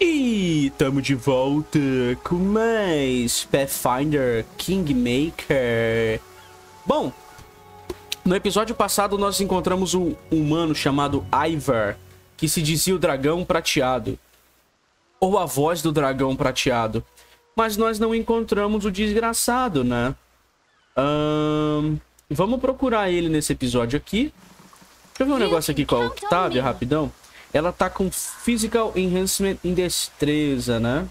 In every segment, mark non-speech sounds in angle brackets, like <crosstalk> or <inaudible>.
E tamo de volta com mais Pathfinder Kingmaker. Bom, no episódio passado nós encontramos um humano chamado Ivar, que se dizia o dragão prateado. Ou a voz do dragão prateado. Mas nós não encontramos o desgraçado, né? Vamos procurar ele nesse episódio aqui. Deixa eu ver um negócio aqui com a Octavia, rapidão. Ela tá com Physical Enhancement em destreza, né?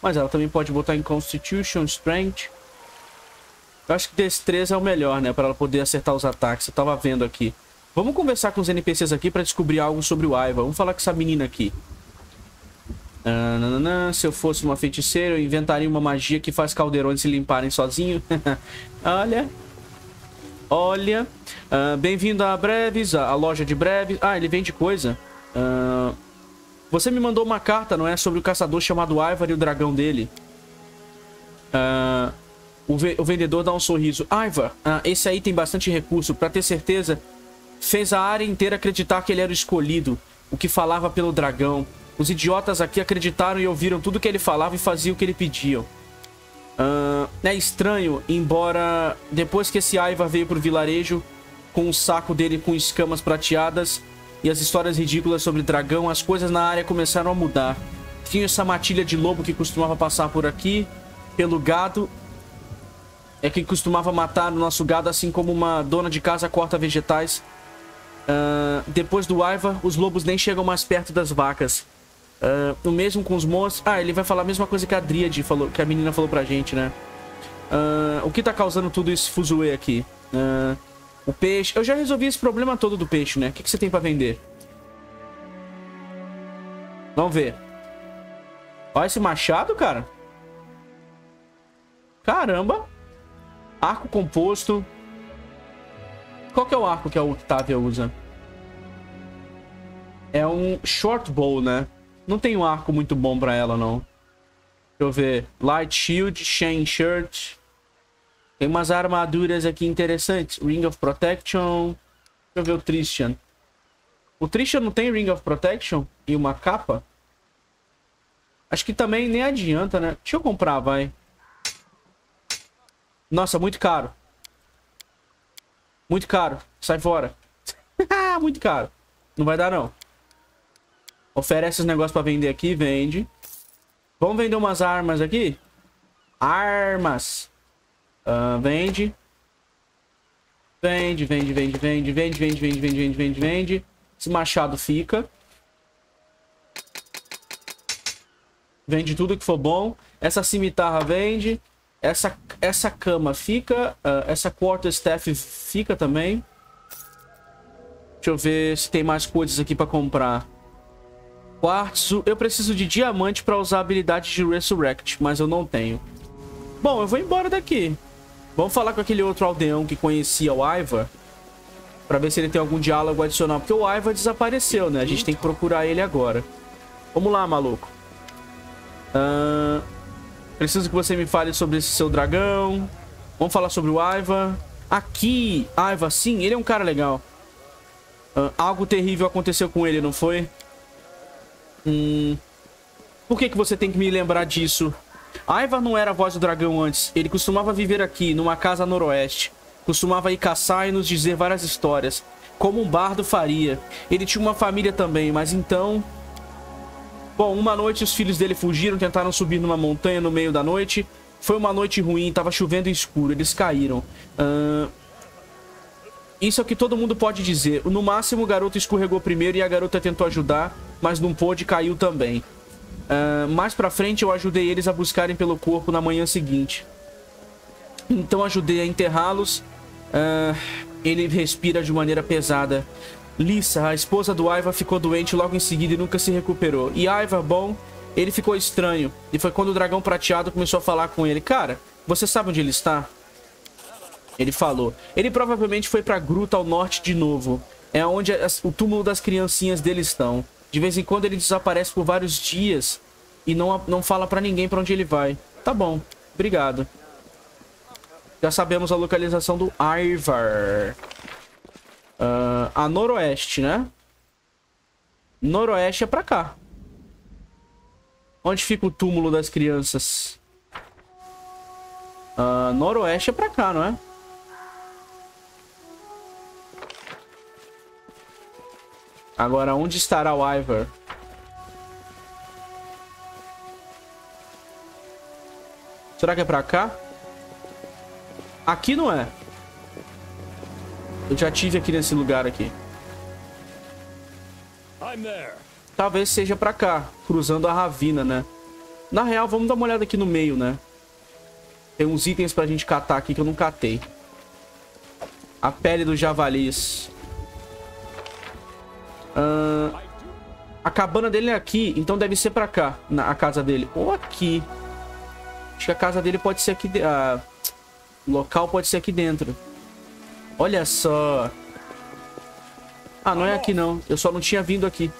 Mas ela também pode botar em Constitution, Strength. Eu acho que destreza é o melhor, né? Pra ela poder acertar os ataques. Eu tava vendo aqui. Vamos conversar com os NPCs aqui pra descobrir algo sobre o Iva. Vamos falar com essa menina aqui. Nananã. Se eu fosse uma feiticeira, eu inventaria uma magia que faz caldeirões se limparem sozinho. <laughs> Olha. Olha. Ah, Bem-vindo a Breves, a loja de Breves. Ah, ele vende coisa. Ah, você me mandou uma carta, não é? Sobre o caçador chamado Ivar e o dragão dele. Ah, o, ve- o vendedor dá um sorriso. Ivar, ah, esse aí tem bastante recurso. Pra ter certeza, fez a área inteira acreditar que ele era o escolhido. O que falava pelo dragão. Os idiotas aqui acreditaram e ouviram tudo que ele falava e faziam o que ele pediam. Ah, é estranho, embora depois que esse Ivar veio pro vilarejo com o saco dele com escamas prateadas e as histórias ridículas sobre dragão, as coisas na área começaram a mudar. Tinha essa matilha de lobo que costumava passar por aqui, pelo gado, é que costumava matar o nosso gado, assim como uma dona de casa corta vegetais. Ah, depois do Ivar, os lobos nem chegam mais perto das vacas. Ah, o mesmo com os monstros. Ah, ele vai falar a mesma coisa que a Dríade falou, que a menina falou pra gente, né? Ah, o que tá causando tudo esse fuzuê aqui? Ah, o peixe. Eu já resolvi esse problema todo do peixe, né? O que, que você tem pra vender? Vamos ver. Olha esse machado, cara. Caramba. Arco composto. Qual que é o arco que a Octavia usa? É um short bow, né? Não tem um arco muito bom pra ela, não. Deixa eu ver. Light Shield, Chain Shirt. Tem umas armaduras aqui interessantes. Ring of Protection. Deixa eu ver o Christian. O Christian não tem Ring of Protection? E uma capa? Acho que também nem adianta, né? Deixa eu comprar, vai. Nossa, muito caro. Muito caro. Sai fora. <laughs> muito caro. Não vai dar, não. Oferece os negócios pra vender aqui, vende. Vamos vender umas armas aqui? Armas. Ah, vende. Vende, vende, vende, vende, vende, vende, vende, vende, vende, vende, vende. Esse machado fica. Vende tudo que for bom. Essa cimitarra vende. Essa, essa cama fica. ah, essa quarterstaff fica também. Deixa eu ver se tem mais coisas aqui pra comprar. Quartzo. Eu preciso de diamante pra usar a habilidade de Resurrect, mas eu não tenho. Bom, eu vou embora daqui. Vamos falar com aquele outro aldeão que conhecia o Ivar. Pra ver se ele tem algum diálogo adicional. Porque o Ivar desapareceu, né? A gente tem que procurar ele agora. Vamos lá, maluco. Ahn, preciso que você me fale sobre esse seu dragão. Vamos falar sobre o Ivar. Aqui, Ivar, sim, ele é um cara legal. Ahn, algo terrível aconteceu com ele, não foi? Hum... Por que, que você tem que me lembrar disso? Ivar não era a voz do dragão antes. Ele costumava viver aqui, numa casa noroeste. Costumava ir caçar e nos dizer várias histórias. Como um bardo faria. Ele tinha uma família também, mas então... Bom, uma noite os filhos dele fugiram, tentaram subir numa montanha no meio da noite. Foi uma noite ruim, tava chovendo escuro, eles caíram. Ahn... Isso é o que todo mundo pode dizer. No máximo, o garoto escorregou primeiro e a garota tentou ajudar, mas não pôde e caiu também. Ah, mais pra frente, eu ajudei eles a buscarem pelo corpo na manhã seguinte. Então ajudei a enterrá-los. Ah, ele respira de maneira pesada. Lisa, a esposa do Ivar, ficou doente logo em seguida e nunca se recuperou. E Ivar, bom, ele ficou estranho. E foi quando o dragão prateado começou a falar com ele. Cara, você sabe onde ele está? Ele falou. Ele provavelmente foi pra gruta ao norte de novo. É onde as- o túmulo das criancinhas dele estão. De vez em quando ele desaparece por vários dias e não, não fala pra ninguém pra onde ele vai. Tá bom, obrigado. Já sabemos a localização do Ivar. Ah, a noroeste, né? Noroeste é pra cá. Onde fica o túmulo das crianças? Uh, noroeste é pra cá, não é? Agora, onde estará o Ivor? Será que é pra cá? Aqui não é. Eu já tive aqui nesse lugar aqui. Talvez seja pra cá, cruzando a ravina, né? Na real, vamos dar uma olhada aqui no meio, né? Tem uns itens pra gente catar aqui que eu não catei. A pele dos javalis. Uh, a cabana dele é aqui, então deve ser pra cá, na, a casa dele. Ou aqui. Acho que a casa dele pode ser aqui... Uh, o local pode ser aqui dentro. Olha só. Ah, não é aqui não. Eu só não tinha vindo aqui.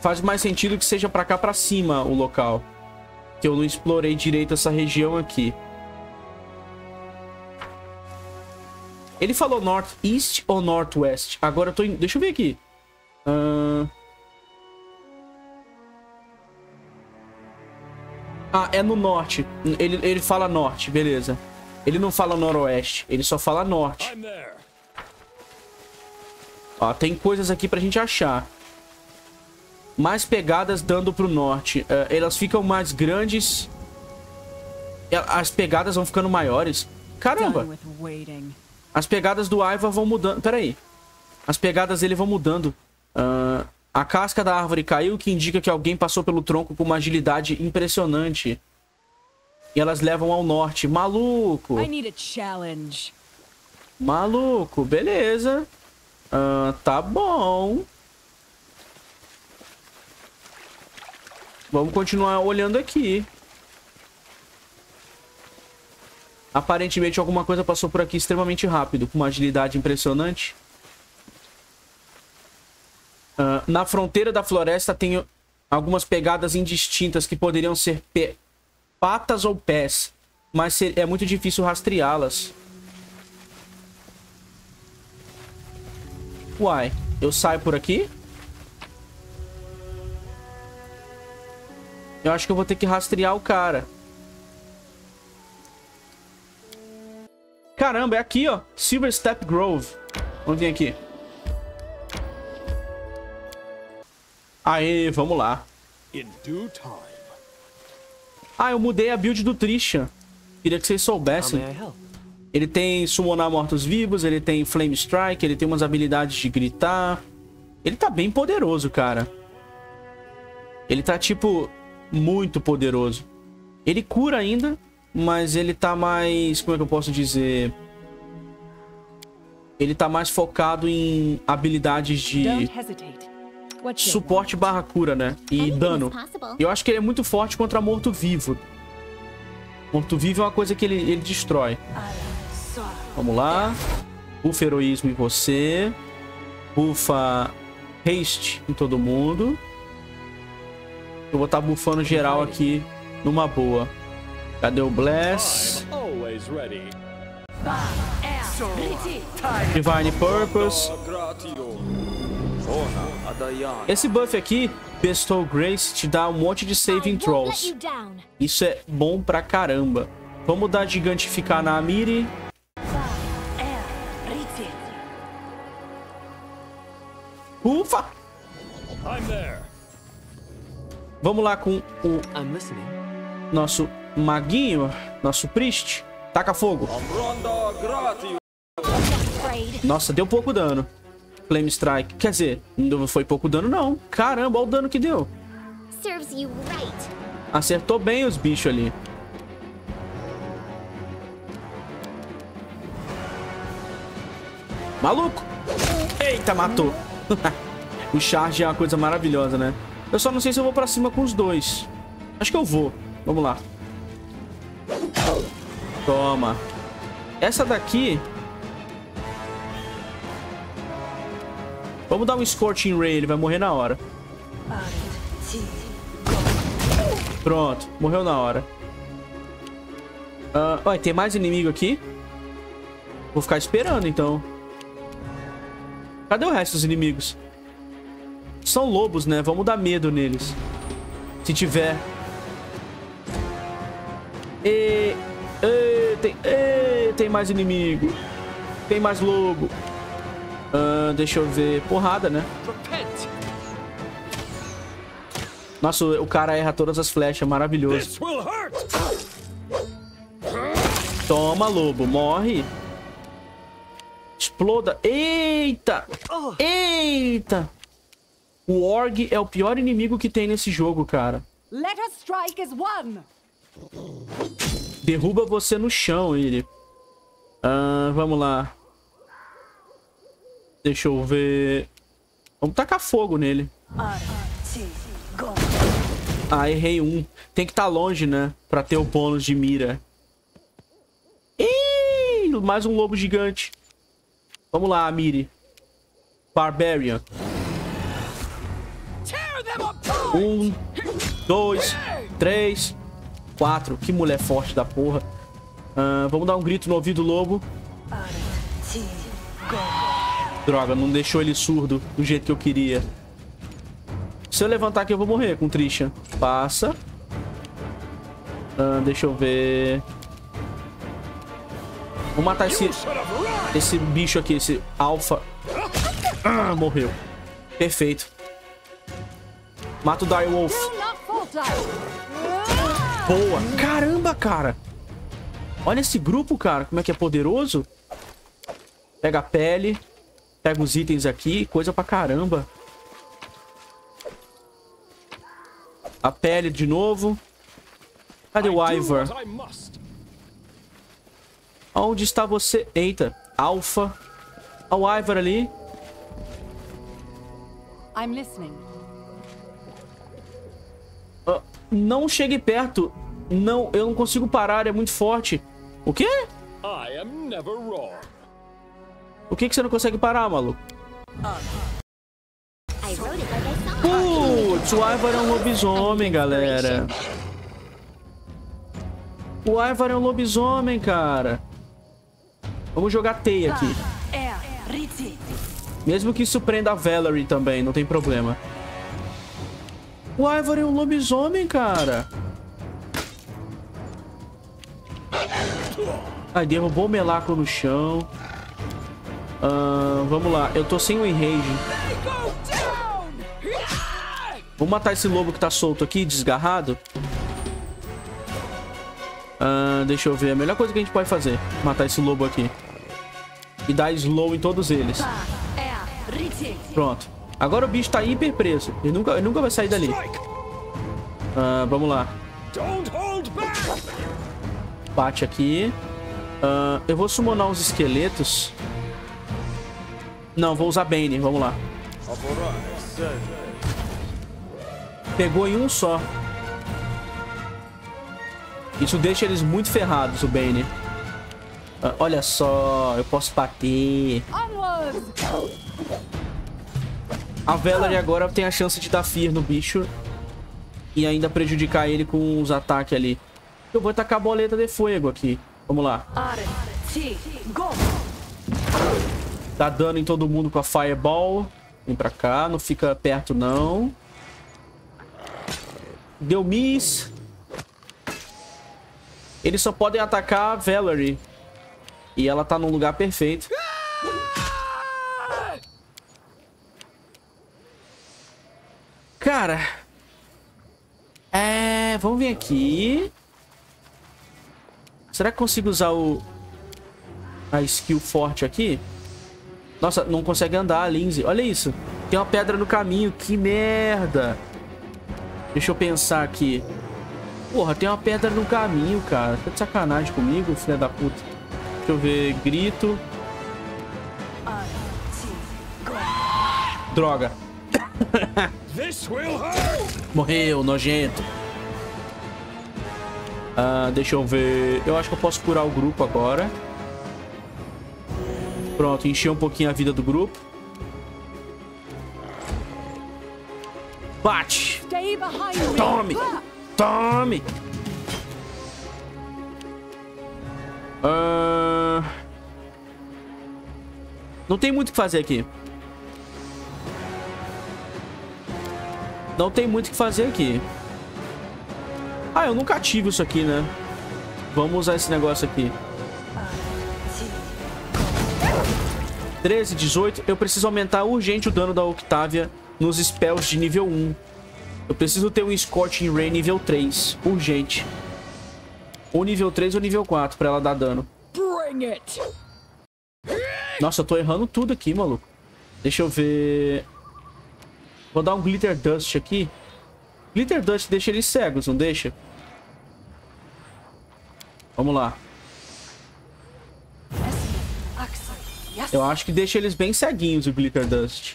Faz mais sentido que seja pra cá pra cima o local. Que eu não explorei direito essa região aqui. Ele falou Northeast ou Northwest? Agora eu tô em... Deixa eu ver aqui. Uh... Ah, é no norte. Ele, ele fala norte, beleza. Ele não fala noroeste, ele só fala norte. Ó, tem coisas aqui pra gente achar. Mais pegadas dando pro norte. Uh, elas ficam mais grandes. As pegadas vão ficando maiores. Caramba! As pegadas do Aiva vão mudando. Pera aí. As pegadas dele vão mudando. Uh, a casca da árvore caiu, que indica que alguém passou pelo tronco com uma agilidade impressionante. E elas levam ao norte. Maluco! Maluco, beleza. Uh, tá bom. Vamos continuar olhando aqui. Aparentemente alguma coisa passou por aqui extremamente rápido, com uma agilidade impressionante. Uh, na fronteira da floresta tem algumas pegadas indistintas que poderiam ser patas ou pés, mas é muito difícil rastreá-las. Uai, eu saio por aqui? Eu acho que eu vou ter que rastrear o cara. Caramba, é aqui, ó. Silver Step Grove. Vamos vir aqui. Aê, vamos lá. Ah, eu mudei a build do Trisha. Queria que vocês soubessem. Ele tem summonar mortos-vivos, ele tem Flame Strike, ele tem umas habilidades de gritar. Ele tá bem poderoso, cara. Ele tá, tipo, muito poderoso. Ele cura ainda, mas ele tá mais... Como é que eu posso dizer? Ele tá mais focado em habilidades de suporte barra cura, né? E dano. Eu acho que ele é muito forte contra morto-vivo. Morto-vivo é uma coisa que ele, ele destrói. Vamos lá. Bufa heroísmo em você. Bufa haste em todo mundo. Eu vou estar tá bufando geral aqui numa boa. Cadê o Bless? Divine Purpose. Esse buff aqui, Bestow Grace, te dá um monte de saving throws. Isso é bom pra caramba. Vamos dar gigantificar na Amiri. Ufa! Vamos lá com o nosso maguinho, nosso priest. Taca fogo. Nossa, deu pouco dano. Flame Strike. Quer dizer, não foi pouco dano, não. Caramba, olha o dano que deu. Acertou bem os bichos ali. Maluco! Eita, matou. <laughs> o charge é uma coisa maravilhosa, né? Eu só não sei se eu vou pra cima com os dois. Acho que eu vou. Vamos lá. Toma. Essa daqui Vamos dar um Scorching Ray, ele vai morrer na hora. Pronto, morreu na hora. Uh, olha, tem mais inimigo aqui. Vou ficar esperando, então. Cadê o resto dos inimigos? São lobos, né? Vamos dar medo neles. Se tiver. E... e tem... E... tem mais inimigo. Tem mais lobo. Uh, deixa eu ver. Porrada, né? Nossa, o cara erra todas as flechas. Maravilhoso. Toma, lobo. Morre. Exploda. Eita! Eita! O Org é o pior inimigo que tem nesse jogo, cara. Derruba você no chão, ele. Uh, vamos lá. Deixa eu ver. Vamos tacar fogo nele. Ah, errei um. Tem que estar tá longe, né? Pra ter o bônus de mira. Ih, mais um lobo gigante. Vamos lá, Miri. Barbarian. Um, dois, três, quatro. Que mulher forte da porra. Uh, vamos dar um grito no ouvido do lobo. Droga, não deixou ele surdo do jeito que eu queria. Se eu levantar aqui, eu vou morrer com Trisha. Passa. Uh, deixa eu ver. Vou matar esse, esse bicho aqui, esse alfa. Ah, morreu. Perfeito. Mata o Direwolf. Boa. Caramba, cara. Olha esse grupo, cara. Como é que é poderoso. Pega a pele. Pega os itens aqui. Coisa pra caramba. A pele de novo. Cadê o Ivor? Onde está você? Eita, Alpha. Olha o Ivor ali. I'm listening. Não chegue perto. Não, eu não consigo parar, é muito forte. O quê? O que que você não consegue parar, maluco? Putz, o Ivor é um lobisomem, galera. O Ivor é um lobisomem, cara. Vamos jogar teia aqui. Mesmo que isso prenda a Valerie também, não tem problema. O Ivory é um lobisomem, cara. Ai, derrubou o Melaco no chão. Uh, vamos lá. Eu tô sem o enrage. Vamos matar esse lobo que tá solto aqui, desgarrado. Uh, deixa eu ver. A melhor coisa que a gente pode fazer. Matar esse lobo aqui. E dar slow em todos eles. Pronto. Agora o bicho tá hiper preso. Ele nunca, ele nunca vai sair dali. Uh, vamos lá. Bate aqui. Uh, eu vou summonar uns esqueletos. Não, vou usar Bane. Vamos lá. Pegou em um só. Isso deixa eles muito ferrados, o Bane. Uh, olha só, eu posso bater. A Valerie agora tem a chance de dar fear no bicho. E ainda prejudicar ele com os ataques ali. Eu vou tacar a boleta de fogo aqui. Vamos lá. Dá dano em todo mundo com a Fireball. Vem pra cá, não fica perto não. Deu miss. Eles só podem atacar a Valerie. E ela tá num lugar perfeito. Cara... É... Vamos vir aqui. Será que consigo usar o... A skill forte aqui? Nossa, não consegue andar, Lindsay. Olha isso. Tem uma pedra no caminho. Que merda. Deixa eu pensar aqui. Porra, tem uma pedra no caminho, cara. Tá de sacanagem comigo, filha da puta. Deixa eu ver. Grito. Droga. <laughs> Morreu, nojento. Ah, deixa eu ver. Eu acho que eu posso curar o grupo agora. Pronto, encher um pouquinho a vida do grupo. Bate! Tome! Tome! Uh... Não tem muito o que fazer aqui. Não tem muito o que fazer aqui. Ah, eu nunca tive isso aqui, né? Vamos usar esse negócio aqui. 13, 18. Eu preciso aumentar urgente o dano da Octavia nos spells de nível 1. Eu preciso ter um Scorching Ray nível 3. Urgente. Ou nível 3 ou nível 4 pra ela dar dano. Nossa, eu tô errando tudo aqui, maluco. Deixa eu ver... Vou dar um Glitter Dust aqui. Glitter Dust deixa eles cegos, não deixa? Vamos lá. Eu acho que deixa eles bem ceguinhos, o Glitter Dust.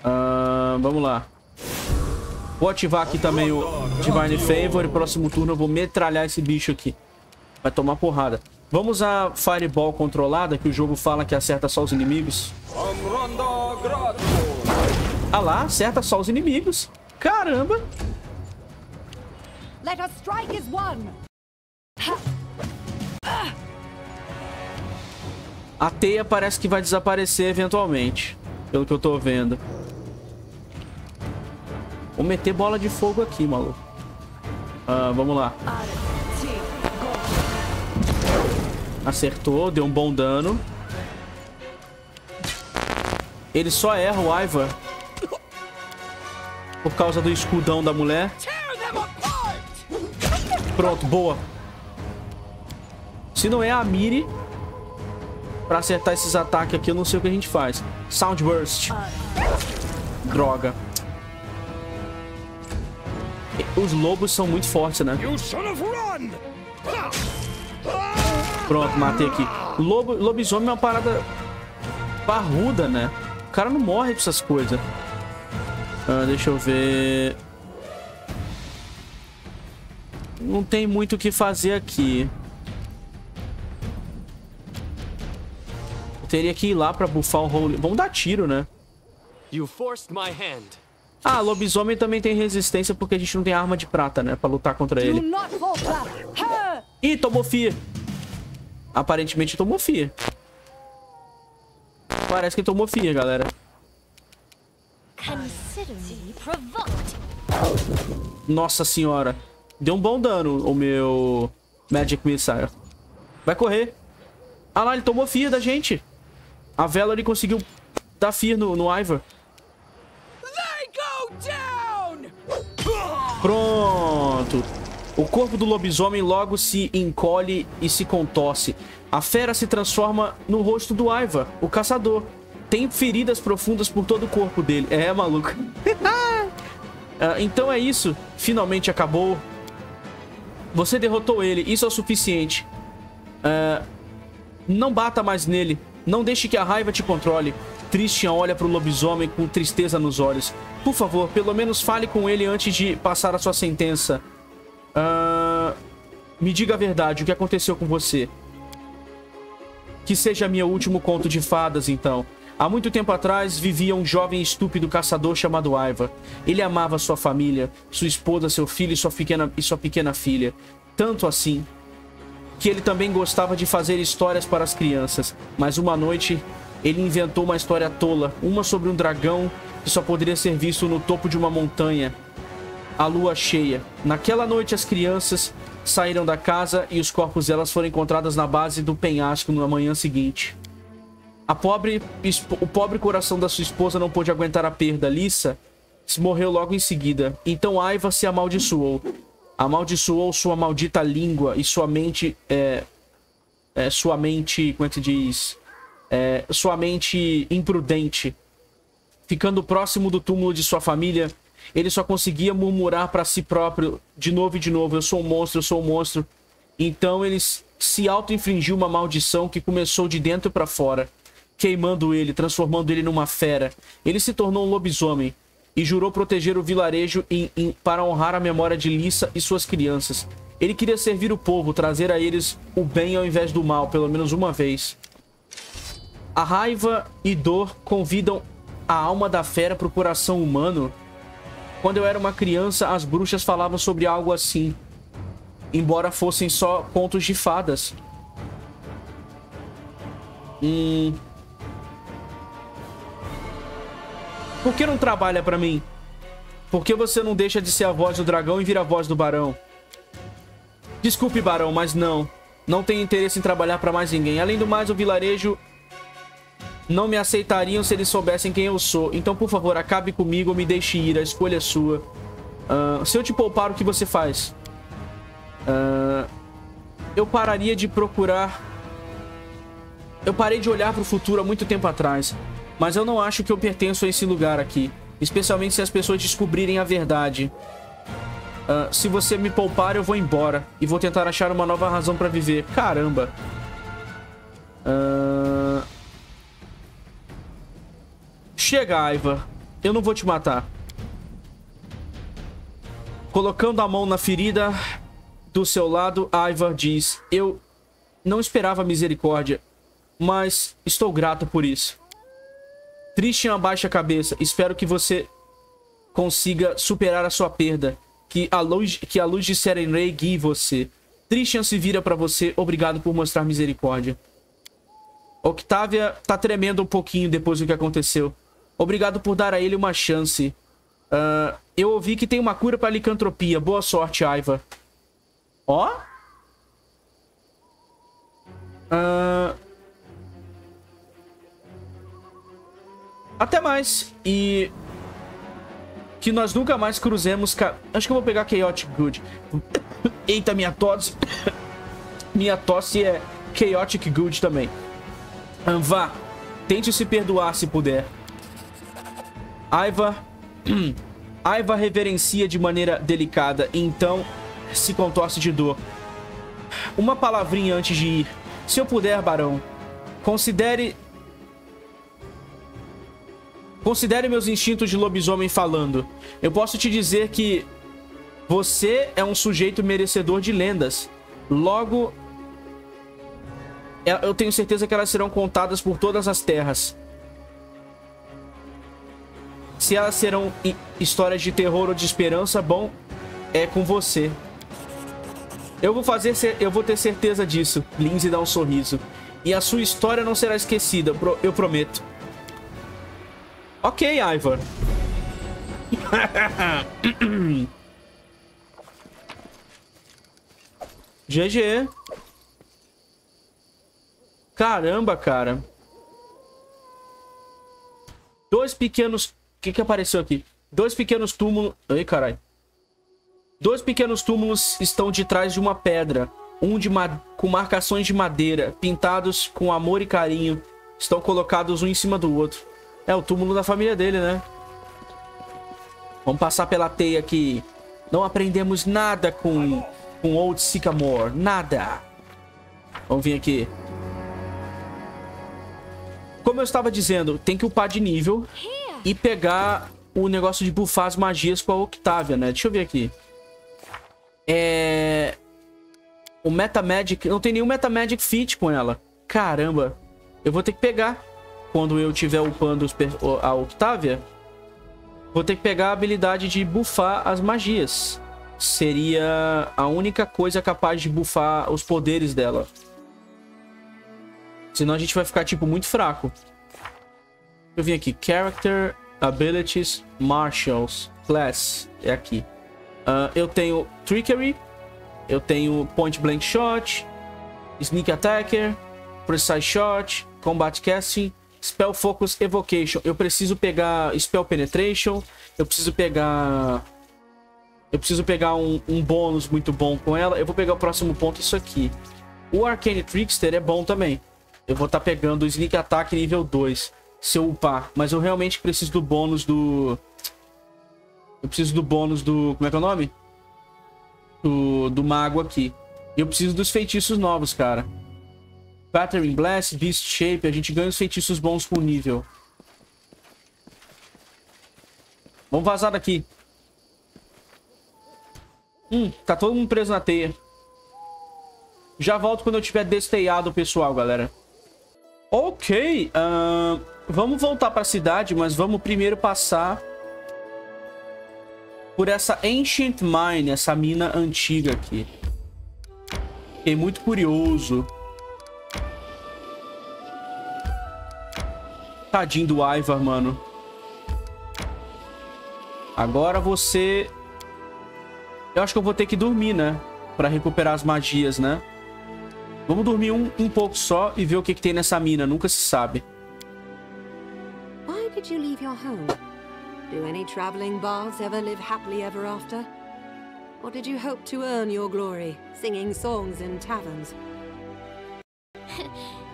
Uh, vamos lá. Vou ativar aqui também o Divine Favor e próximo turno eu vou metralhar esse bicho aqui. Vai tomar porrada. Vamos a Fireball controlada, que o jogo fala que acerta só os inimigos. Ah lá, acerta só os inimigos. Caramba! Let us strike as one. A teia parece que vai desaparecer eventualmente, pelo que eu tô vendo. Vou meter bola de fogo aqui, maluco. Ah, vamos lá. Acertou, deu um bom dano. Ele só erra o Ivar. Por causa do escudão da mulher. Pronto, boa. Se não é a Miri, pra acertar esses ataques aqui, eu não sei o que a gente faz. Sound Burst. Droga. Os lobos são muito fortes, né? Pronto, matei aqui. Lobo, lobisomem é uma parada barruda, né? O cara não morre com essas coisas. Ah, deixa eu ver... Não tem muito o que fazer aqui. Eu teria que ir lá pra bufar o Holy... Vamos dar tiro, né? You forced my hand. Ah, lobisomem também tem resistência porque a gente não tem arma de prata, né? Pra lutar contra ele. Ih, tomou fia. Aparentemente tomou fia. Parece que tomou fia, galera. Nossa senhora. Deu um bom dano o meu Magic Missile. Vai correr. Ah lá, ele tomou fia da gente. A Valerie conseguiu dar fia no, no Ivor. Pronto. O corpo do lobisomem logo se encolhe e se contorce. A fera se transforma no rosto do Aiva, o caçador. Tem feridas profundas por todo o corpo dele. É, maluco. uh, <laughs> então é isso. Finalmente acabou. Você derrotou ele. Isso é o suficiente. Uh, não bata mais nele. Não deixe que a raiva te controle. Christian olha para o lobisomem com tristeza nos olhos. Por favor, pelo menos fale com ele antes de passar a sua sentença. Uh, me diga a verdade, o que aconteceu com você? Que seja meu último conto de fadas, então. Há muito tempo atrás, vivia um jovem estúpido caçador chamado Aiva. Ele amava sua família, sua esposa, seu filho e sua pequena, e sua pequena filha. Tanto assim, que ele também gostava de fazer histórias para as crianças. Mas uma noite, ele inventou uma história tola, uma sobre um dragão que só poderia ser visto no topo de uma montanha, a lua cheia. Naquela noite, as crianças saíram da casa e os corpos delas foram encontrados na base do penhasco na manhã seguinte. A pobre, o pobre coração da sua esposa não pôde aguentar a perda. Lissa morreu logo em seguida. Então Aiva se amaldiçoou. Amaldiçoou sua maldita língua e sua mente... É, é, sua mente... Como é que se diz? é, sua mente imprudente. Ficando próximo do túmulo de sua família, ele só conseguia murmurar para si próprio de novo e de novo: Eu sou um monstro, eu sou um monstro. Então ele se auto-infligiu uma maldição que começou de dentro para fora, queimando ele, transformando ele numa fera. Ele se tornou um lobisomem e jurou proteger o vilarejo em, em, para honrar a memória de Lissa e suas crianças. Ele queria servir o povo, trazer a eles o bem ao invés do mal, pelo menos uma vez. A raiva e dor convidam a alma da fera para o coração humano. Quando eu era uma criança, as bruxas falavam sobre algo assim. Embora fossem só contos de fadas. Hum... Por que não trabalha para mim? Por que você não deixa de ser a voz do dragão e vira a voz do barão? Desculpe, barão, mas não. Não tenho interesse em trabalhar para mais ninguém. Além do mais, o vilarejo não me aceitariam se eles soubessem quem eu sou. Então, por favor, acabe comigo ou me deixe ir. A escolha é sua. Uh, se eu te poupar, o que você faz? Uh, eu pararia de procurar... Eu parei de olhar para o futuro há muito tempo atrás. Mas eu não acho que eu pertenço a esse lugar aqui. Especialmente se as pessoas descobrirem a verdade. Uh, se você me poupar, eu vou embora. E vou tentar achar uma nova razão pra viver. Caramba. Uh... Chega, Aiva. Eu não vou te matar. Colocando a mão na ferida do seu lado, Aiva diz... Eu não esperava misericórdia, mas estou grato por isso. Christian abaixa a cabeça. Espero que você consiga superar a sua perda que a luz, que a luz de Serenray guie você. Tristan se vira para você. Obrigado por mostrar misericórdia. Octavia tá tremendo um pouquinho depois do que aconteceu. Obrigado por dar a ele uma chance. Uh, eu ouvi que tem uma cura para licantropia. Boa sorte, Aiva. Ó. Uh... Até mais. E que nós nunca mais cruzemos... Ca... Acho que eu vou pegar Chaotic Good. <laughs> Eita, minha tosse... <laughs> minha tosse é Chaotic Good também. Vá. Tente se perdoar se puder. Aiva... <clears throat> Aiva reverencia de maneira delicada, então se contorce de dor. Uma palavrinha antes de ir. Se eu puder, Barão, considere Considere meus instintos de lobisomem falando. Eu posso te dizer que você é um sujeito merecedor de lendas. Logo, é, eu tenho certeza que elas serão contadas por todas as terras. Se elas serão histórias de terror ou de esperança, bom, é com você. Eu vou fazer, eu vou ter certeza disso. Lindsay dá um sorriso. E a sua história não será esquecida, eu prometo. Ok, Ivor. <coughs> GG. Caramba, cara. Dois pequenos... O que que apareceu aqui? Dois pequenos túmulos... Ai, caralho. Dois pequenos túmulos estão de trás de uma pedra. Um de ma... com marcações de madeira, pintados com amor e carinho. Estão colocados um em cima do outro. É o túmulo da família dele, né? Vamos passar pela teia aqui. Não aprendemos nada com, com Old Sycamore. Nada. Vamos vir aqui. Como eu estava dizendo, tem que upar de nível e pegar o negócio de buffar as magias com a Octavia, né? Deixa eu ver aqui. É... O Metamagic... Não tem nenhum Metamagic Fit com ela. Caramba. Eu vou ter que pegar quando eu tiver upando a Octavia, vou ter que pegar a habilidade de buffar as magias. Seria a única coisa capaz de buffar os poderes dela. Senão a gente vai ficar, tipo, muito fraco. Eu vim aqui. Character, Abilities, Marshals, Class. É aqui. Uh, eu tenho Trickery. Eu tenho Point Blank Shot. Sneak Attacker. Precise Shot. Combat Casting. Spell Focus Evocation. Eu preciso pegar Spell Penetration. Eu preciso pegar... Eu preciso pegar um, um bônus muito bom com ela. Eu vou pegar o próximo ponto, isso aqui. O Arcane Trickster é bom também. Eu vou estar tá pegando o Sneak Attack nível 2. Se eu upar. Mas eu realmente preciso do bônus do... Eu preciso do bônus do... Como é que é o nome? Do, do mago aqui. E eu preciso dos feitiços novos, cara. Battering Blast, Beast Shape. A gente ganha os feitiços bons com nível. Vamos vazar daqui. Hum, tá todo mundo preso na teia. Já volto quando eu tiver desteiado o pessoal, galera. Ok. Uh, vamos voltar pra cidade, mas vamos primeiro passar por essa Ancient Mine, essa mina antiga aqui. Fiquei muito curioso. Tadinho do Ivar, mano. Agora você... Eu acho que eu vou ter que dormir, né? Pra recuperar as magias, né? Vamos dormir um, um pouco só e ver o que, que tem nessa mina. Nunca se sabe. Why did you leave your home? Do any traveling bards ever live happily ever after? Or did you hope to earn your glory, singing songs in taverns? <laughs>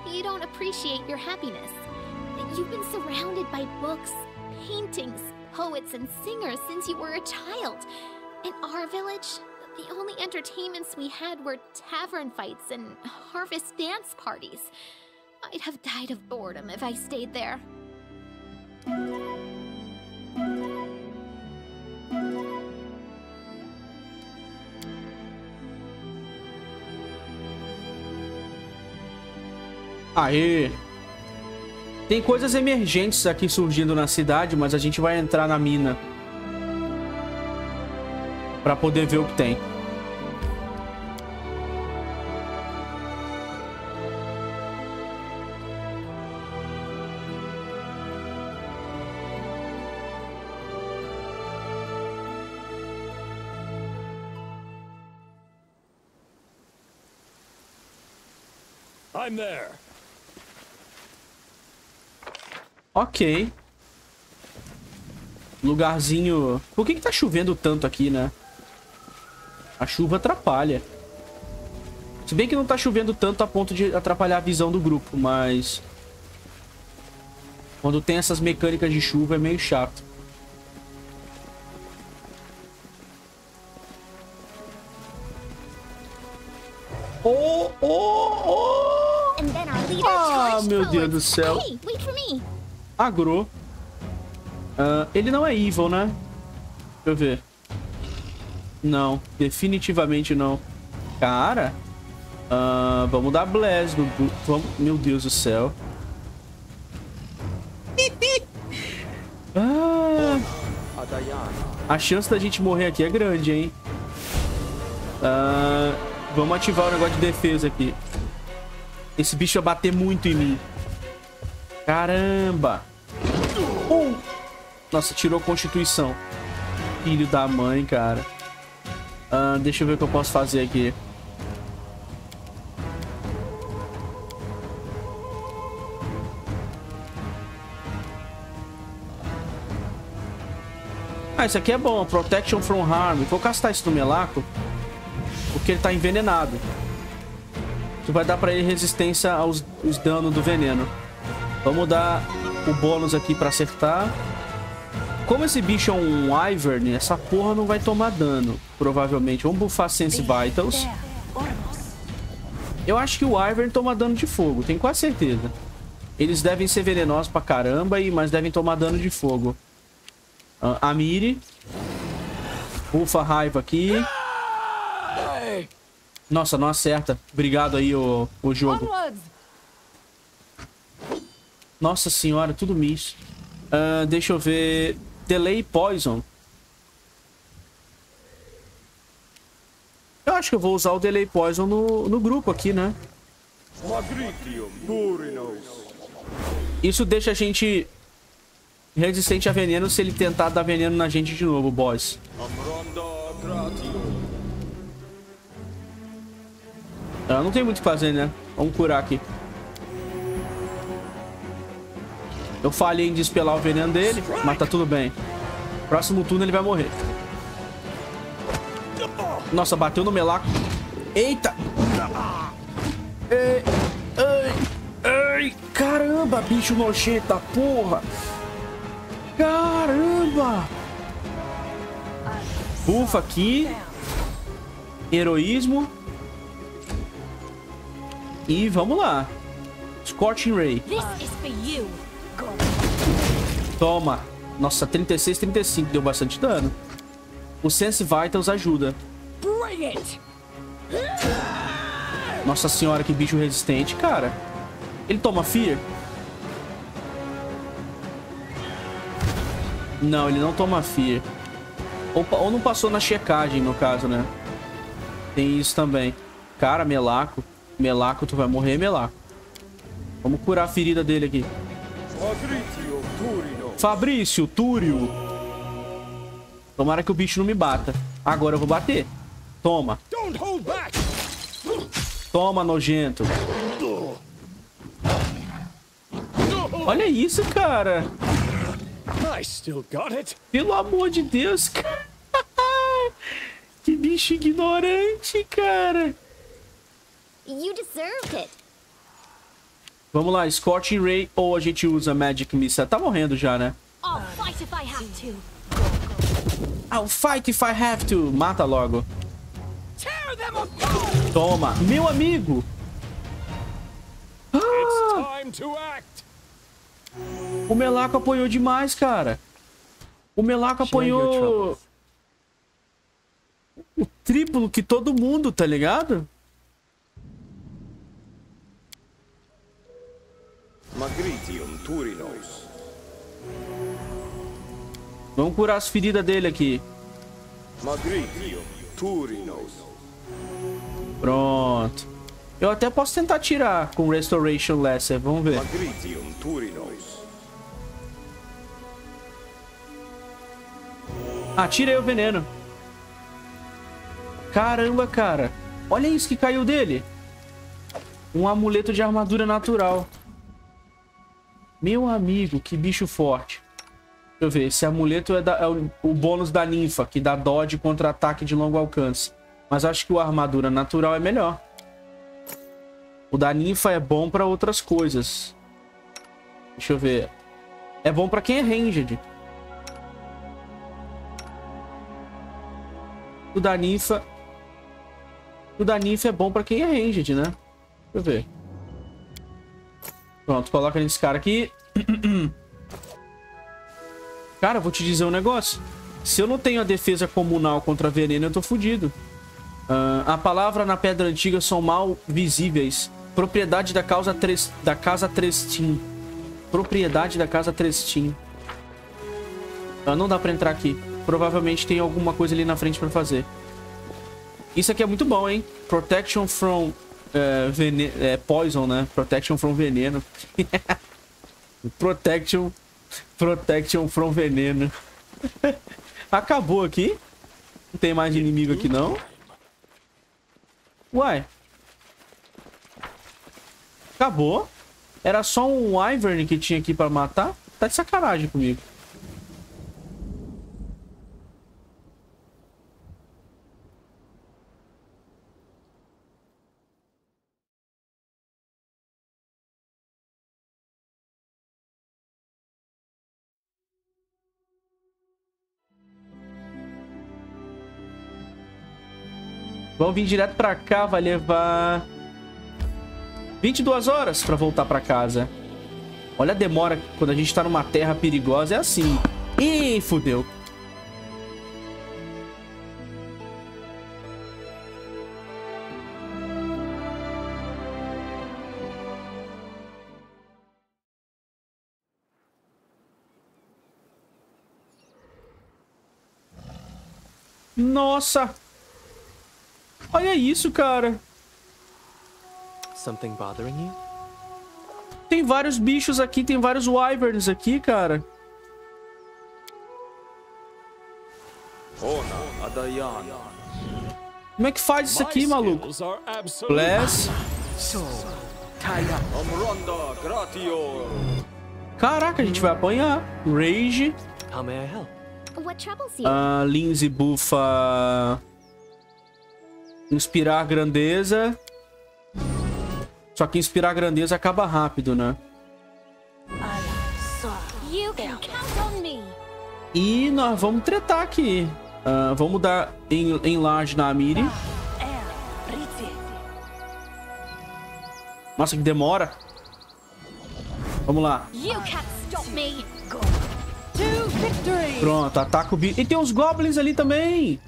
you don't appreciate your happiness. You've been surrounded by books, paintings, poets, and singers since you were a child. In our village, the only entertainments we had were tavern fights and harvest dance parties. I'd have died of boredom if I stayed there. Aê! Tem coisas emergentes aqui surgindo na cidade, mas a gente vai entrar na mina. Pra poder ver o que tem. I'm there. Ok. Lugarzinho... Por que que tá chovendo tanto aqui, né? A chuva atrapalha. Se bem que não tá chovendo tanto a ponto de atrapalhar a visão do grupo, mas... Quando tem essas mecânicas de chuva é meio chato. Oh, oh, oh! Ah, meu Deus do céu. Hey, wait for me. Agro. Ah, ele não é evil, né? Deixa eu ver. Não, definitivamente não. Cara. ah, vamos dar bless no... Vamos... Meu Deus do céu. <laughs> Ah, a chance da gente morrer aqui é grande, hein? Ah, vamos ativar o negócio de defesa aqui. Esse bicho vai bater muito em mim. Caramba! Uh! Nossa, tirou Constituição. Filho da mãe, cara. Ah, deixa eu ver o que eu posso fazer aqui. Ah, isso aqui é bom. Protection from Harm. Vou castar isso no Melaco. Porque ele tá envenenado. Isso vai dar pra ele resistência aos danos do veneno. Vamos dar o bônus aqui pra acertar. Como esse bicho é um Wyvern, essa porra não vai tomar dano, provavelmente. Vamos buffar Sense Vitals. Eu acho que o Wyvern toma dano de fogo, tenho quase certeza. Eles devem ser venenosos pra caramba, e- mas devem tomar dano de fogo. Ah, a Miri. Bufa raiva aqui. Nossa, não acerta. Obrigado aí, o, o jogo. Nossa senhora, tudo miss. Ah, deixa eu ver. Delay Poison. Eu acho que eu vou usar o Delay Poison no, no grupo aqui, né? Isso deixa a gente resistente a veneno se ele tentar dar veneno na gente de novo, boss. Ah, não tem muito o que fazer, né? Vamos curar aqui. Eu falhei em despelar o veneno dele, mas tá tudo bem. Próximo turno ele vai morrer. Nossa, bateu no melaco. Eita! Ei, ei, ei, caramba, bicho nojenta, porra! Caramba! Bufa aqui. Heroísmo. E vamos lá. Scorching Ray. This is for you. Toma. Nossa, 36, 35. Deu bastante dano. O Sense Vitals ajuda. Nossa senhora, que bicho resistente, cara. Ele toma Fear? Não, ele não toma Fear. Ou, ou não passou na checagem, no caso, né? Tem isso também. Cara, Melaco. Melaco, tu vai morrer, Melaco. Vamos curar a ferida dele aqui. Fabrício, Túrio. Tomara que o bicho não me bata. Agora eu vou bater. Toma. Don't hold back! Toma, nojento. Olha isso, cara. I still got it. Pelo amor de Deus, cara. <laughs> Que bicho ignorante, cara. You deserved it. Vamos lá, Scorching Ray ou a gente usa Magic Missile. Tá morrendo já, né? I'll fight if I have to. I'll fight if I have to. Mata logo. Toma. Meu amigo. It's time to act! O Melaco apanhou demais, cara. O Melaco apanhou troubles. o triplo que todo mundo, tá ligado? Magritium Turinos. Vamos curar as feridas dele aqui. Magritium Turinos. Pronto. Eu até posso tentar tirar com Restoration Lesser. Vamos ver. Magritium Turinos. Ah, tirei o veneno. Caramba, cara. Olha isso que caiu dele. Um amuleto de armadura natural. Meu amigo, que bicho forte. Deixa eu ver. Esse amuleto é, da- é o, o bônus da ninfa, que dá dodge contra ataque de longo alcance. Mas acho que o armadura natural é melhor. O da ninfa é bom pra outras coisas. Deixa eu ver. É bom pra quem é ranged. O da ninfa... O da ninfa é bom pra quem é ranged, né? Deixa eu ver. Pronto, coloca nesse cara aqui. <clears throat> Cara, vou te dizer um negócio. Se eu não tenho a defesa comunal contra veneno, eu tô fudido. Ah, a palavra na pedra antiga são mal visíveis. Propriedade da, causa tres, da casa Trestin. Propriedade da casa Trestin. Ah, não dá pra entrar aqui. Provavelmente tem alguma coisa ali na frente pra fazer. Isso aqui é muito bom, hein? Protection from é, é, poison, né? Protection from veneno. <laughs> Protection Protection from veneno. <laughs> Acabou aqui? Não tem mais inimigo aqui, não? Uai. Acabou? Era só um Wyvern que tinha aqui pra matar? Tá de sacanagem comigo. Vamos vir direto pra cá, vai levar 22 horas pra voltar pra casa. Olha a demora quando a gente tá numa terra perigosa, é assim. Ih, fudeu. Nossa! Olha isso, cara. Something bothering you? Tem vários bichos aqui, tem vários wyverns aqui, cara. Como é que faz isso aqui, maluco? Bless. Caraca, a gente vai apanhar. Rage. How may I help? What troubles you? A Lindsay bufa... Inspirar grandeza. Só que inspirar grandeza acaba rápido, né? E nós vamos tretar aqui. Ah, vamos dar em, em large na Amiri. Nossa, que demora. Vamos lá. Pronto, ataca o bicho. E tem uns goblins ali também.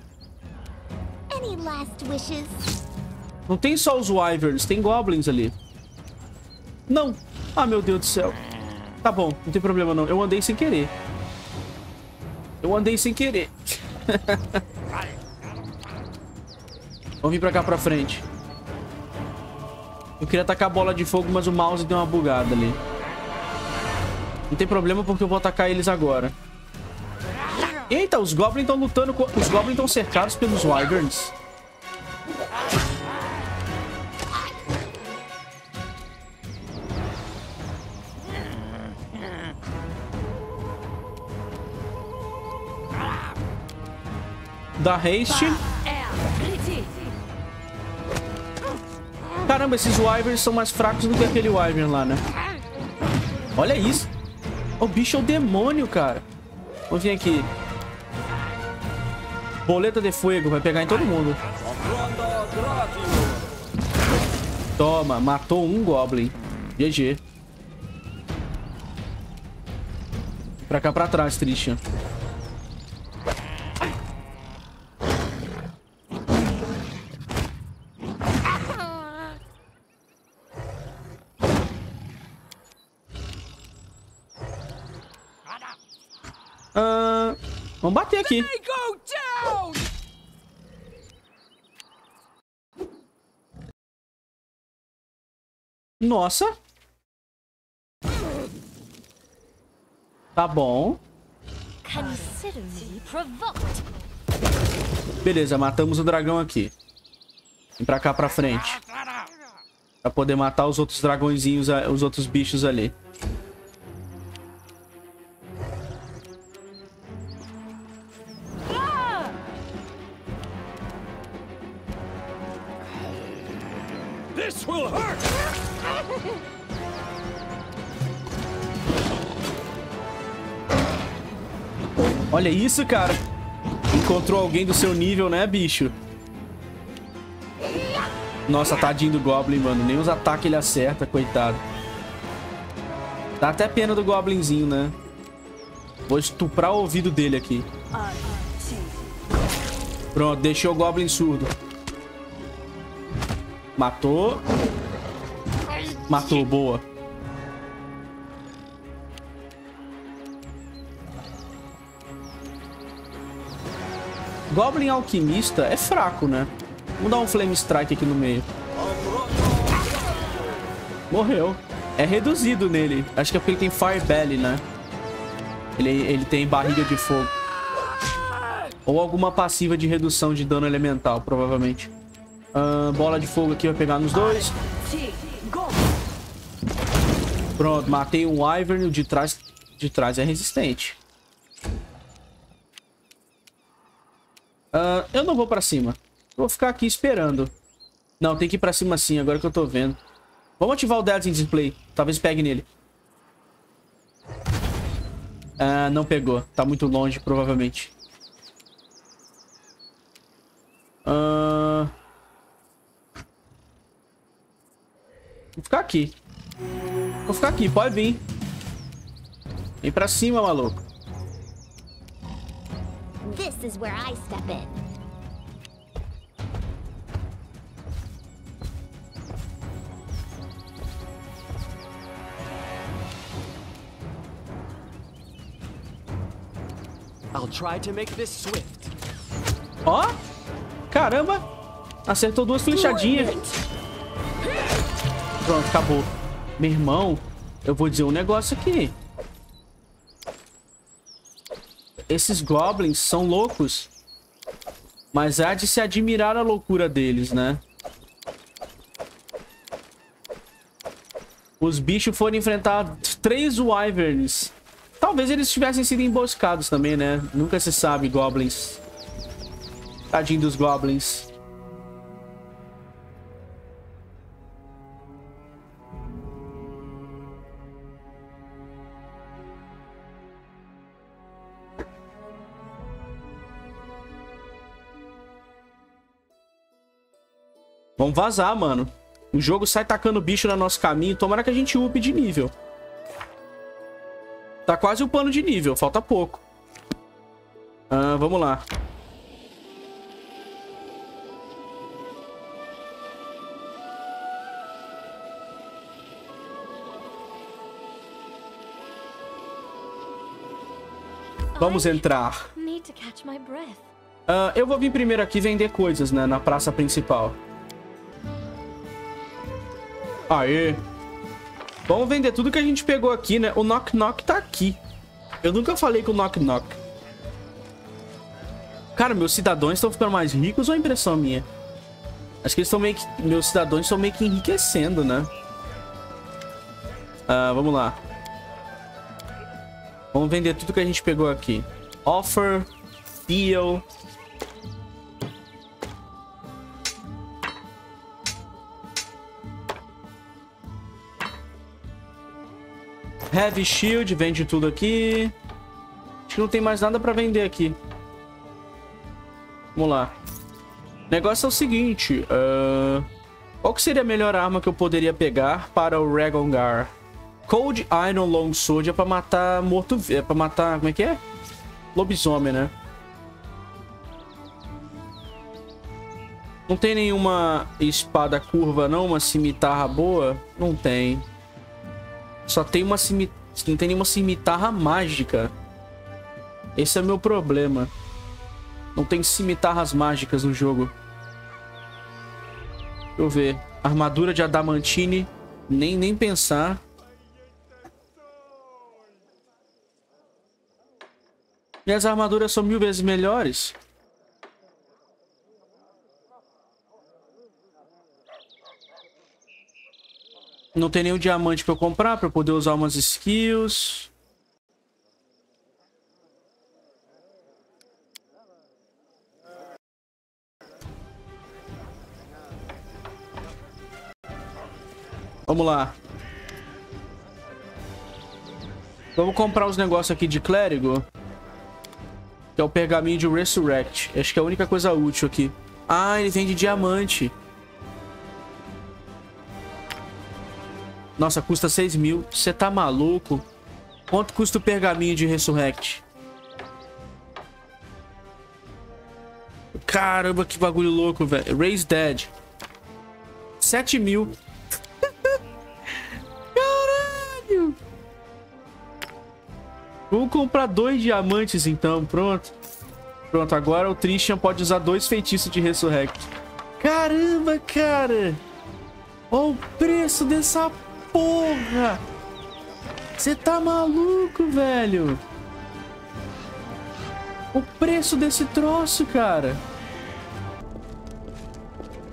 Não tem só os wyverns, tem goblins ali. Não. Ah, meu Deus do céu. Tá bom, não tem problema não. Eu andei sem querer. Eu andei sem querer. <laughs> Vamos vir pra cá pra frente. Eu queria atacar a bola de fogo, mas o mouse deu uma bugada ali. Não tem problema porque eu vou atacar eles agora. Eita, os Goblins estão lutando com... Os Goblins estão cercados pelos Wyverns. Da haste. Caramba, esses Wyverns são mais fracos do que aquele Wyvern lá, né? Olha isso. O bicho é o demônio, cara. Vamos vir aqui. Boleta de fogo. Vai pegar em todo mundo. Toma. Matou um Goblin. GG. Pra cá, pra trás, Christian. Nossa. Tá bom. Beleza, matamos o dragão aqui. Vem pra cá pra frente. Pra poder matar os outros dragõezinhos, os outros bichos ali. Isso, cara. Encontrou alguém do seu nível, né, bicho? Nossa, tadinho do Goblin, mano. Nem os ataques ele acerta, coitado. Dá até pena do Goblinzinho, né? Vou estuprar o ouvido dele aqui. Pronto, deixou o Goblin surdo. Matou. Matou, boa. Goblin Alquimista é fraco, né? Vamos dar um Flame Strike aqui no meio. Morreu. É reduzido nele. Acho que é porque ele tem Fire Belly, né? Ele, ele tem barriga de fogo. Ou alguma passiva de redução de dano elemental, provavelmente. Ahn, bola de fogo aqui vai pegar nos dois. Pronto, matei um Wyvern. O de trás, de trás é resistente. Ah, eu não vou pra cima. Vou ficar aqui esperando. Não, tem que ir pra cima sim, agora que eu tô vendo. Vamos ativar o Dead in Display. Talvez pegue nele. Ah, não pegou. Tá muito longe, provavelmente. Ah... Vou ficar aqui. Vou ficar aqui, pode vir. Vem pra cima, maluco. This is where I step in. I'll try to make this swift. Ó. Caramba. Acertou duas flechadinhas. Pronto, acabou. Meu irmão, eu vou dizer um negócio aqui. Esses goblins são loucos. Mas há de se admirar a loucura deles, né? Os bichos foram enfrentar três wyverns. Talvez eles tivessem sido emboscados também, né? Nunca se sabe, goblins. Tadinho dos goblins. Vamos vazar, mano. O jogo sai tacando bicho no nosso caminho. Tomara que a gente upe de nível. Tá quase upando de nível. Falta pouco. Ah, vamos lá. Vamos entrar. Ah, eu vou vir primeiro aqui vender coisas, né? Na praça principal. Aê. Vamos vender tudo que a gente pegou aqui, né? O Knock Knock tá aqui. Eu nunca falei com o Knock Knock. Cara, meus cidadãos estão ficando mais ricos ou é impressão minha? Acho que eles estão meio que... Meus cidadãos estão meio que enriquecendo, né? Ah, vamos lá. Vamos vender tudo que a gente pegou aqui. Offer, deal. Heavy Shield, vende tudo aqui. Acho que não tem mais nada pra vender aqui. Vamos lá. O negócio é o seguinte. Uh, qual que seria a melhor arma que eu poderia pegar para o Ragongar? Cold Iron Longsword é pra matar morto... É pra matar... Como é que é? Lobisomem, né? Não tem nenhuma espada curva, não? Uma cimitarra boa? Não tem. Só tem uma cimitarra... Não tem nenhuma cimitarra mágica. Esse é meu problema. Não tem cimitarras mágicas no jogo. Deixa eu ver. Armadura de adamantine. Nem, nem pensar. E as armaduras são mil vezes melhores. Não tem nenhum diamante pra eu comprar, pra eu poder usar umas skills. Vamos lá. Vamos comprar os negócios aqui de clérigo. Que é o pergaminho de Resurrect. Acho que é a única coisa útil aqui. Ah, ele vende diamante. Nossa, custa 6 mil. Você tá maluco? Quanto custa o pergaminho de Resurrect? Caramba, que bagulho louco, velho. Raise Dead. 7 mil. <laughs> Vamos comprar dois diamantes então, pronto. Pronto, agora o Trishan pode usar dois feitiços de Resurrect. Caramba, cara! Olha o preço dessa porra! Você tá maluco, velho? O preço desse troço, cara.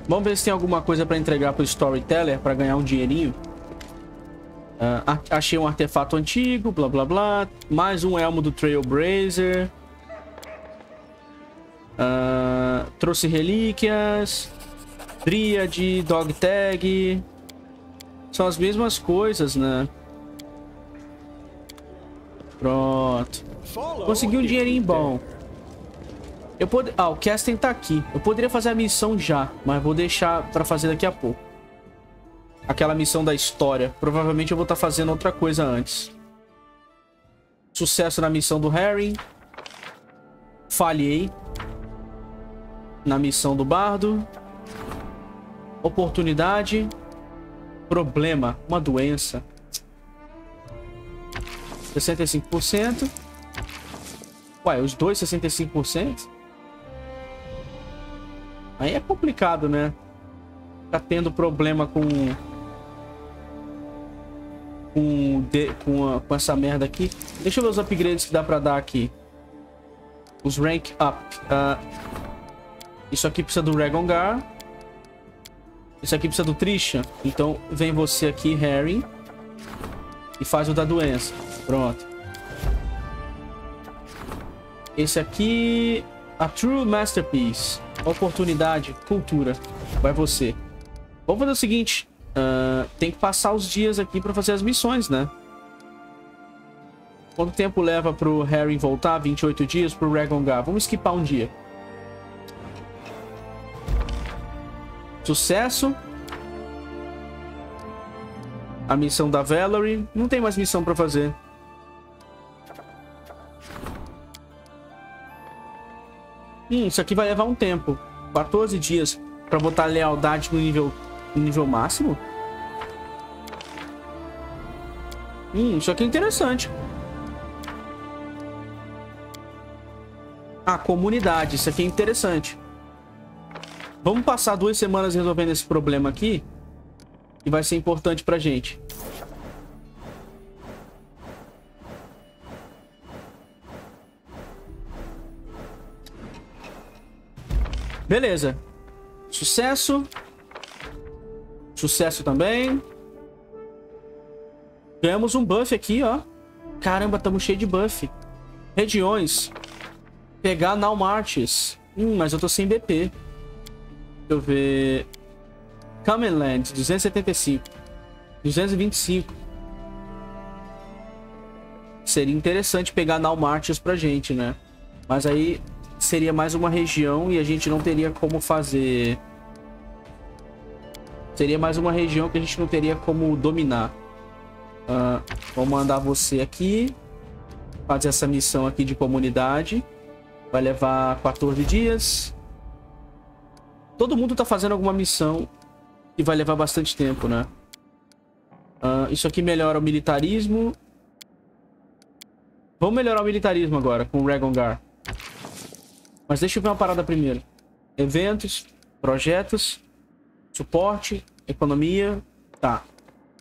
Vamos ver se tem alguma coisa pra entregar pro Storyteller pra ganhar um dinheirinho. Uh, achei um artefato antigo, blá blá blá. Mais um elmo do Trailblazer. Uh, trouxe relíquias. Dríade, Dog Tag. São as mesmas coisas, né? Pronto. Consegui um dinheirinho bom. Eu pod... Ah, o Casting tá aqui. Eu poderia fazer a missão já, mas vou deixar pra fazer daqui a pouco aquela missão da história. Provavelmente eu vou estar tá fazendo outra coisa antes. Sucesso na missão do Harry. Falhei. Na missão do Bardo. Oportunidade. Problema. Uma doença. 65%. Ué, os dois 65%? Aí é complicado, né? Tá tendo problema com com, de, com, a, com essa merda aqui. Deixa eu ver os upgrades que dá pra dar aqui. Os rank up. Uh, isso aqui precisa do Ragongar. Isso aqui precisa do Trisha. Então vem você aqui, Harry. E faz o da doença. Pronto. Esse aqui... A True Masterpiece. Oportunidade, cultura. Vai você. Vamos fazer o seguinte. Uh, tem que passar os dias aqui pra fazer as missões, né? Quanto tempo leva pro Harry voltar? 28 dias pro Ragongar. Vamos skipar um dia. Sucesso. A missão da Valerie. Não tem mais missão pra fazer. Hum, isso aqui vai levar um tempo. 14 dias pra botar lealdade no nível nível máximo? Hum, isso aqui é interessante. Ah, comunidade. Isso aqui é interessante. Vamos passar duas semanas resolvendo esse problema aqui. E vai ser importante pra gente. Beleza. Sucesso. Sucesso também. Ganhamos um buff aqui, ó. Caramba, estamos cheio de buff. Regiões. Pegar Naumarches. Hum, mas eu tô sem BP. Eu ver... Commonland, 275. 225. Seria interessante pegar Naumarches pra gente, né? Mas aí seria mais uma região e a gente não teria como fazer... Seria mais uma região que a gente não teria como dominar. Uh, vou mandar você aqui. Fazer essa missão aqui de comunidade. Vai levar 14 dias. Todo mundo tá fazendo alguma missão que vai levar bastante tempo, né? Uh, isso aqui melhora o militarismo. Vamos melhorar o militarismo agora com o Regongar. Mas deixa eu ver uma parada primeiro. Eventos, projetos, suporte, economia. Tá.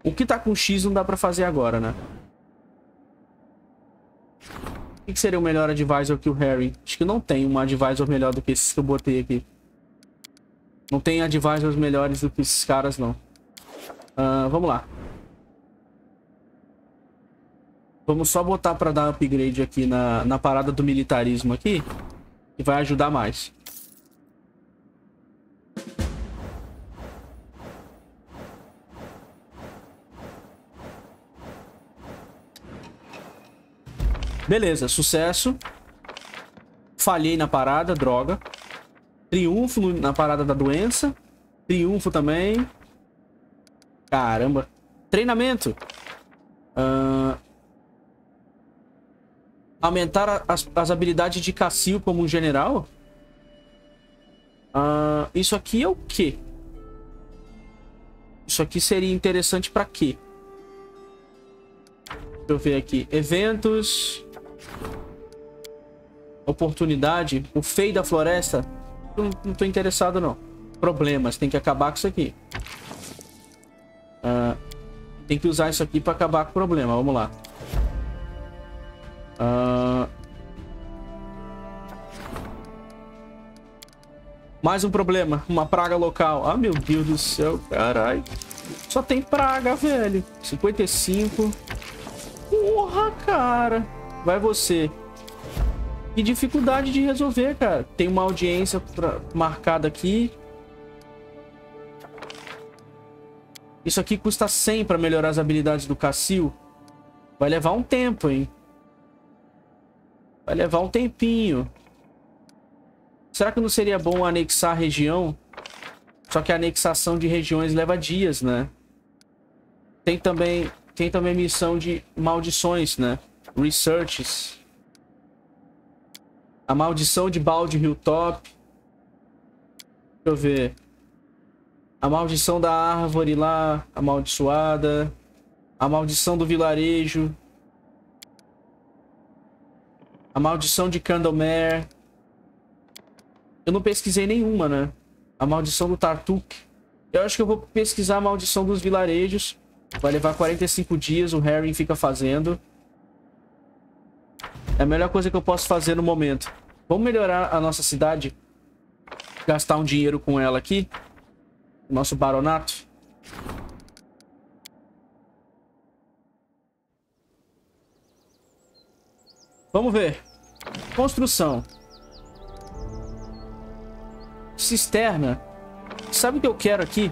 O que tá com X não dá pra fazer agora, né? O que seria o melhor advisor que o Harry? Acho que não tem um advisor melhor do que esses que eu botei aqui. Não tem advisors melhores do que esses caras, não. Uh, vamos lá. Vamos só botar pra dar upgrade aqui na, na parada do militarismo aqui. Que vai ajudar mais. Beleza, sucesso. Falhei na parada, droga. Triunfo na parada da doença. Triunfo também. Caramba. Treinamento. Uh... Aumentar as, as habilidades de Cassil como um general? Uh... Isso aqui é o quê? Isso aqui seria interessante pra quê? Deixa eu ver aqui. Eventos. Oportunidade. O feio da floresta. Não, não tô interessado, não. Problemas. Tem que acabar com isso aqui. Uh, tem que usar isso aqui pra acabar com o problema. Vamos lá. Uh... Mais um problema. Uma praga local. Ah, meu Deus do céu. Caralho. Só tem praga, velho. 55. Porra, cara. Vai você. Que dificuldade de resolver, cara. Tem uma audiência pra... marcada aqui. Isso aqui custa 100 para melhorar as habilidades do Cassil. Vai levar um tempo, hein? Vai levar um tempinho. Será que não seria bom anexar a região? Só que a anexação de regiões leva dias, né? Tem também, tem também missão de maldições, né? Researches. A maldição de Balde Hilltop. Deixa eu ver. A maldição da árvore lá, amaldiçoada. A maldição do vilarejo. A maldição de Candlemere. Eu não pesquisei nenhuma, né? A maldição do Tartuk. Eu acho que eu vou pesquisar a maldição dos vilarejos. Vai levar 45 dias, o Harry fica fazendo. É a melhor coisa que eu posso fazer no momento. Vamos melhorar a nossa cidade. Gastar um dinheiro com ela aqui. Nosso baronato. Vamos ver. Construção. Cisterna. Sabe o que eu quero aqui?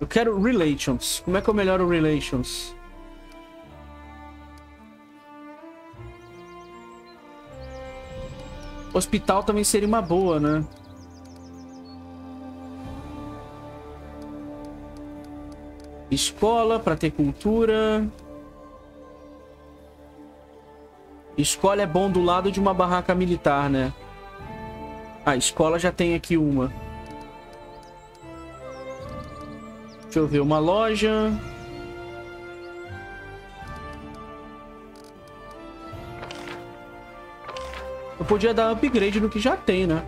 Eu quero Relations. Como é que eu melhoro Relations? Hospital também seria uma boa, né? Escola para ter cultura. Escola é bom do lado de uma barraca militar, né? A ah, escola já tem aqui uma. Deixa eu ver, uma loja. Podia dar upgrade no que já tem, né?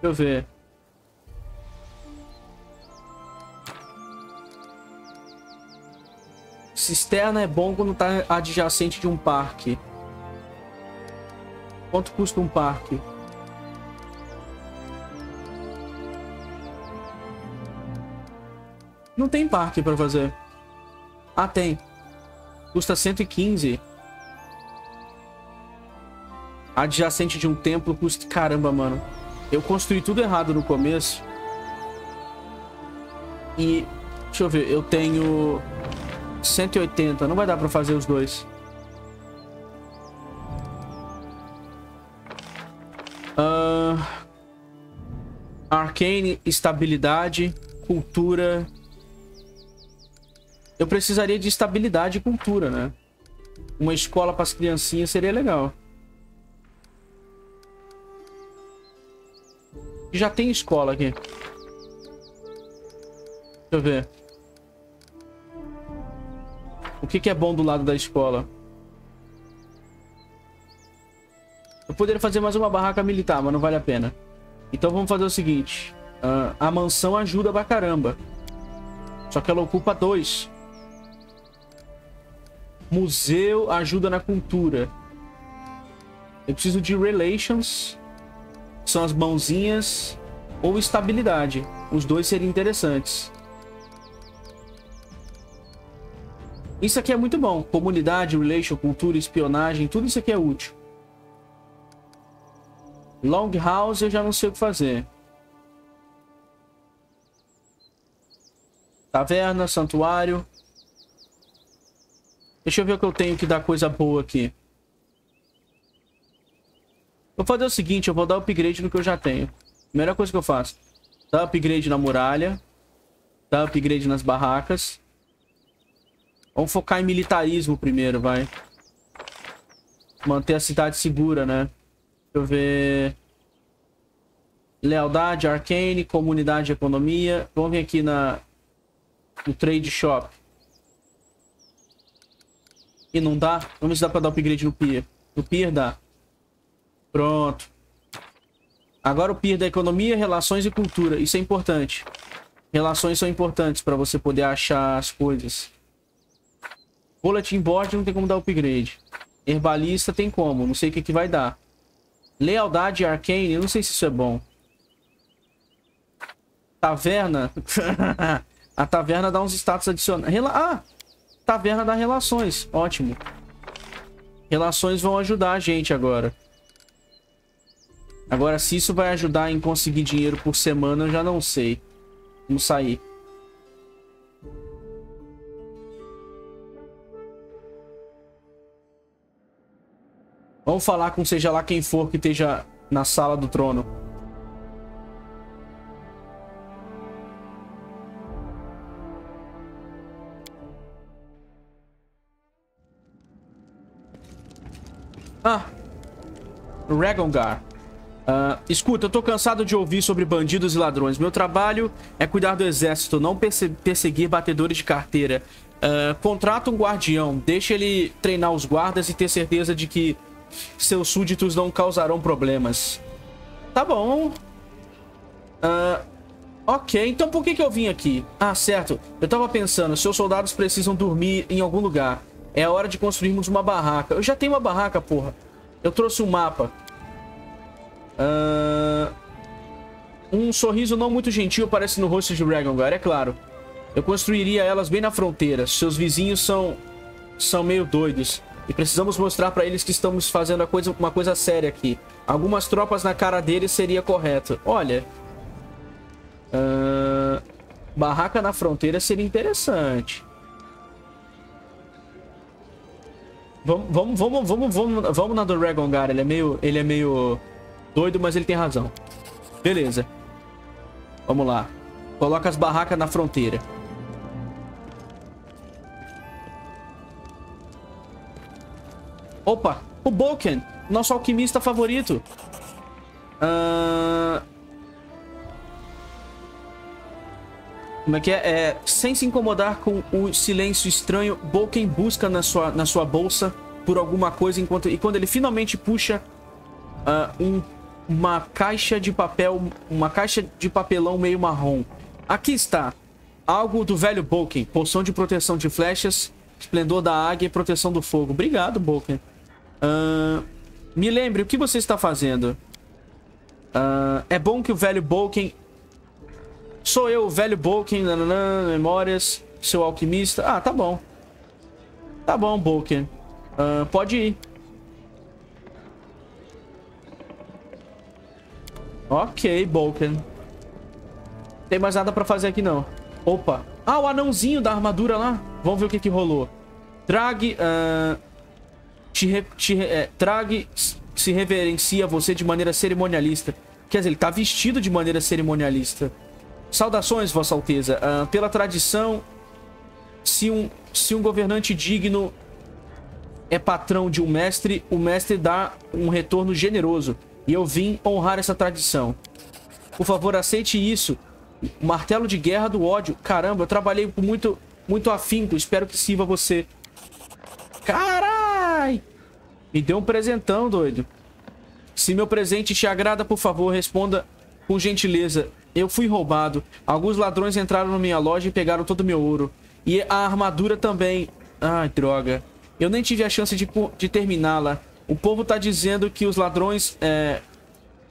Deixa eu ver. Cisterna é bom quando tá adjacente de um parque. Quanto custa um parque? Não tem parque pra fazer. Ah, tem. Custa 115. Adjacente de um templo custa... Caramba, mano. Eu construí tudo errado no começo. E... Deixa eu ver. Eu tenho... 180. Não vai dar pra fazer os dois. Uh... Arcane, estabilidade, cultura... Eu precisaria de estabilidade e cultura, né? Uma escola para as criancinhas seria legal. Já tem escola aqui. Deixa eu ver. O que, que é bom do lado da escola? Eu poderia fazer mais uma barraca militar, mas não vale a pena. Então vamos fazer o seguinte. Uh, a mansão ajuda pra caramba. Só que ela ocupa dois. Museu ajuda na cultura. Eu preciso de relations. São as mãozinhas. Ou estabilidade. Os dois seriam interessantes. Isso aqui é muito bom. Comunidade, relation, cultura, espionagem. Tudo isso aqui é útil. Longhouse eu já não sei o que fazer. Taverna, santuário. Deixa eu ver o que eu tenho que dá coisa boa aqui. Vou fazer o seguinte, eu vou dar upgrade no que eu já tenho. Primeira coisa que eu faço. Dá upgrade na muralha. Dá upgrade nas barracas. Vamos focar em militarismo primeiro, vai. Manter a cidade segura, né? Deixa eu ver... Lealdade, Arcane, Comunidade Economia. Vamos vir aqui na... No Trade Shop. E não dá? Vamos ver se dá pra dar upgrade no Pier. No Pier dá. Pronto. Agora o Pier da economia, relações e cultura. Isso é importante. Relações são importantes para você poder achar as coisas. Bulletin Board não tem como dar upgrade. Herbalista tem como. Não sei o que, que vai dar. Lealdade Arcane. Eu não sei se isso é bom. Taverna. <laughs> A taverna dá uns status adicionais. Rela ah! Taverna dá relações. Ótimo. Relações vão ajudar a gente agora. Agora, se isso vai ajudar em conseguir dinheiro por semana, eu já não sei. Vamos sair. Vamos falar com seja lá quem for que esteja na sala do trono. Ah. Ragongar. Uh, escuta, eu tô cansado de ouvir sobre bandidos e ladrões. Meu trabalho é cuidar do exército, não perseguir batedores de carteira. Uh, contrata um guardião, deixa ele treinar os guardas e ter certeza de que seus súditos não causarão problemas. Tá bom. Uh, ok, então por que, que eu vim aqui? Ah, certo. Eu tava pensando, seus soldados precisam dormir em algum lugar. É hora de construirmos uma barraca. Eu já tenho uma barraca, porra. Eu trouxe um mapa. Uh... Um sorriso não muito gentil aparece no rosto de Ragongar, é claro. Eu construiria elas bem na fronteira. Seus vizinhos são... São meio doidos. E precisamos mostrar pra eles que estamos fazendo coisa, uma coisa séria aqui. Algumas tropas na cara deles seria correto. Olha... Uh... Barraca na fronteira seria interessante. Vamos, vamos, vamos, vamos, vamos, vamos na do Ragongar. Ele é meio, ele é meio doido, mas ele tem razão. Beleza. Vamos lá. Coloca as barracas na fronteira. Opa, o Boken, nosso alquimista favorito. Uh... Como é que é? é? Sem se incomodar com o silêncio estranho, Boken busca na sua, na sua bolsa por alguma coisa enquanto e quando ele finalmente puxa uh, um, uma caixa de papel, uma caixa de papelão meio marrom. Aqui está. Algo do velho Boken. Poção de proteção de flechas, esplendor da águia e proteção do fogo. Obrigado, Boken. Uh, Me lembre, o que você está fazendo? Ah, é bom que o velho Bolken... Sou eu, o velho Bolken, nananã, memórias, seu alquimista. Ah, tá bom. Tá bom, Bolken. Ah, pode ir. Ok, Bolken. Tem mais nada pra fazer aqui, não. Opa. Ah, o anãozinho da armadura lá. Vamos ver o que que rolou. Trague... ah, te, re- te é, se reverencia você de maneira cerimonialista. Quer dizer, ele tá vestido de maneira cerimonialista. Saudações, Vossa Alteza. Ah, pela tradição, se um, se um governante digno é patrão de um mestre, o mestre dá um retorno generoso. E eu vim honrar essa tradição. Por favor, aceite isso. O martelo de guerra do ódio. Caramba, eu trabalhei com muito, muito afinco. Espero que sirva você. Carai! Me deu um presentão, doido. Se meu presente te agrada, por favor, responda com gentileza. Eu fui roubado. Alguns ladrões entraram na minha loja e pegaram todo o meu ouro. E a armadura também. Ai, droga. Eu nem tive a chance de, de terminá-la. O povo tá dizendo que os ladrões é,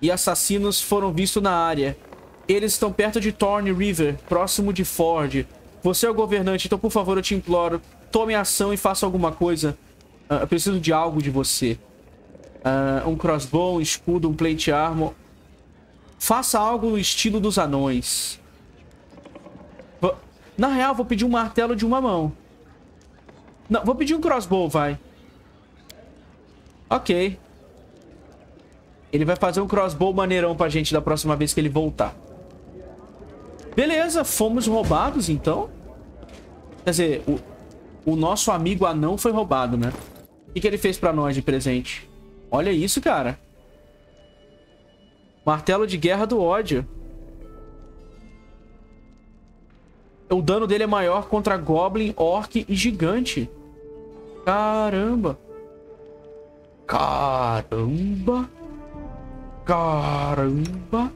e assassinos foram vistos na área. Eles estão perto de Thorn River, próximo de Ford. Você é o governante, então por favor eu te imploro, tome ação e faça alguma coisa. Ah, eu preciso de algo de você. Ah, um crossbow, um escudo, um plate armor. Faça algo no estilo dos anões. Na real, vou pedir um martelo de uma mão. Não, vou pedir um crossbow, vai. Ok. Ele vai fazer um crossbow maneirão pra gente da próxima vez que ele voltar. Beleza, fomos roubados então. Quer dizer, o, o nosso amigo anão foi roubado, né? O que, que ele fez pra nós de presente? Olha isso, cara. Martelo de guerra do ódio. O dano dele é maior contra Goblin, Orc e Gigante. Caramba. Caramba. Caramba.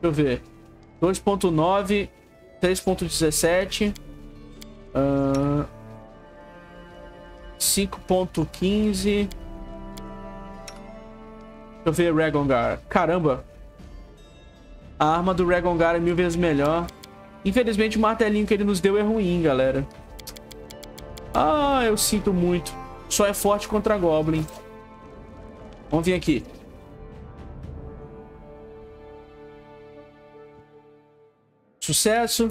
Deixa eu ver. 2.9, 3.17, ahn, 5.15. Deixa eu ver Regongar. Caramba. A arma do Regongar é mil vezes melhor. Infelizmente o martelinho que ele nos deu é ruim, galera. Ah, eu sinto muito. Só é forte contra Goblin. Vamos vir aqui. Sucesso.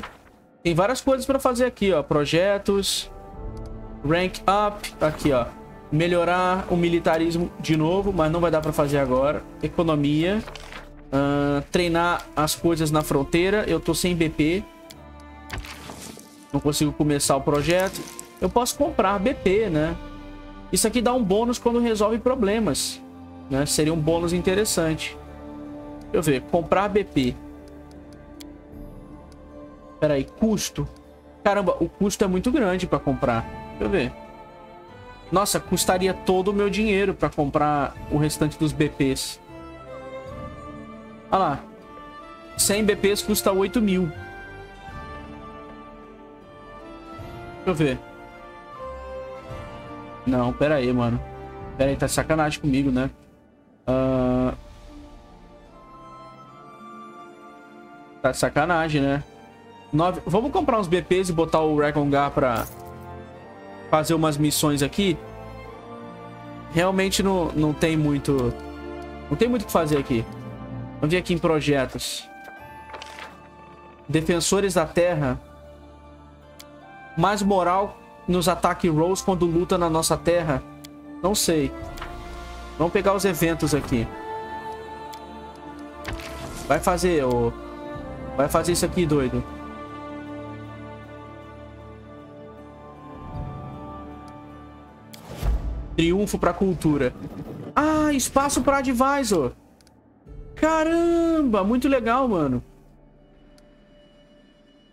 Tem várias coisas pra fazer aqui, ó. Projetos. Rank up. Aqui, ó. Melhorar o militarismo de novo, mas não vai dar pra fazer agora. Economia. Ahn, treinar as coisas na fronteira. Eu tô sem BP. Não consigo começar o projeto. Eu posso comprar BP, né? Isso aqui dá um bônus quando resolve problemas. Né? Seria um bônus interessante. Deixa eu ver. Comprar BP. Pera aí. Custo. Caramba, o custo é muito grande pra comprar. Deixa eu ver. Nossa, custaria todo o meu dinheiro pra comprar o restante dos BPs. Olha lá. 100 BPs custa 8 mil. Deixa eu ver. Não, pera aí, mano. Pera aí, tá sacanagem comigo, né? Ah, Tá sacanagem, né? Nove... Vamos comprar uns BPs e botar o Recongar pra fazer umas missões aqui. Realmente não, não tem muito... Não tem muito o que fazer aqui. Vamos ver aqui em projetos. Defensores da Terra. Mais moral nos ataque rolls quando luta na nossa terra? Não sei. Vamos pegar os eventos aqui. Vai fazer, ô... Vai fazer isso aqui, doido. Triunfo pra cultura. Ah, espaço pra advisor. Caramba, muito legal, mano.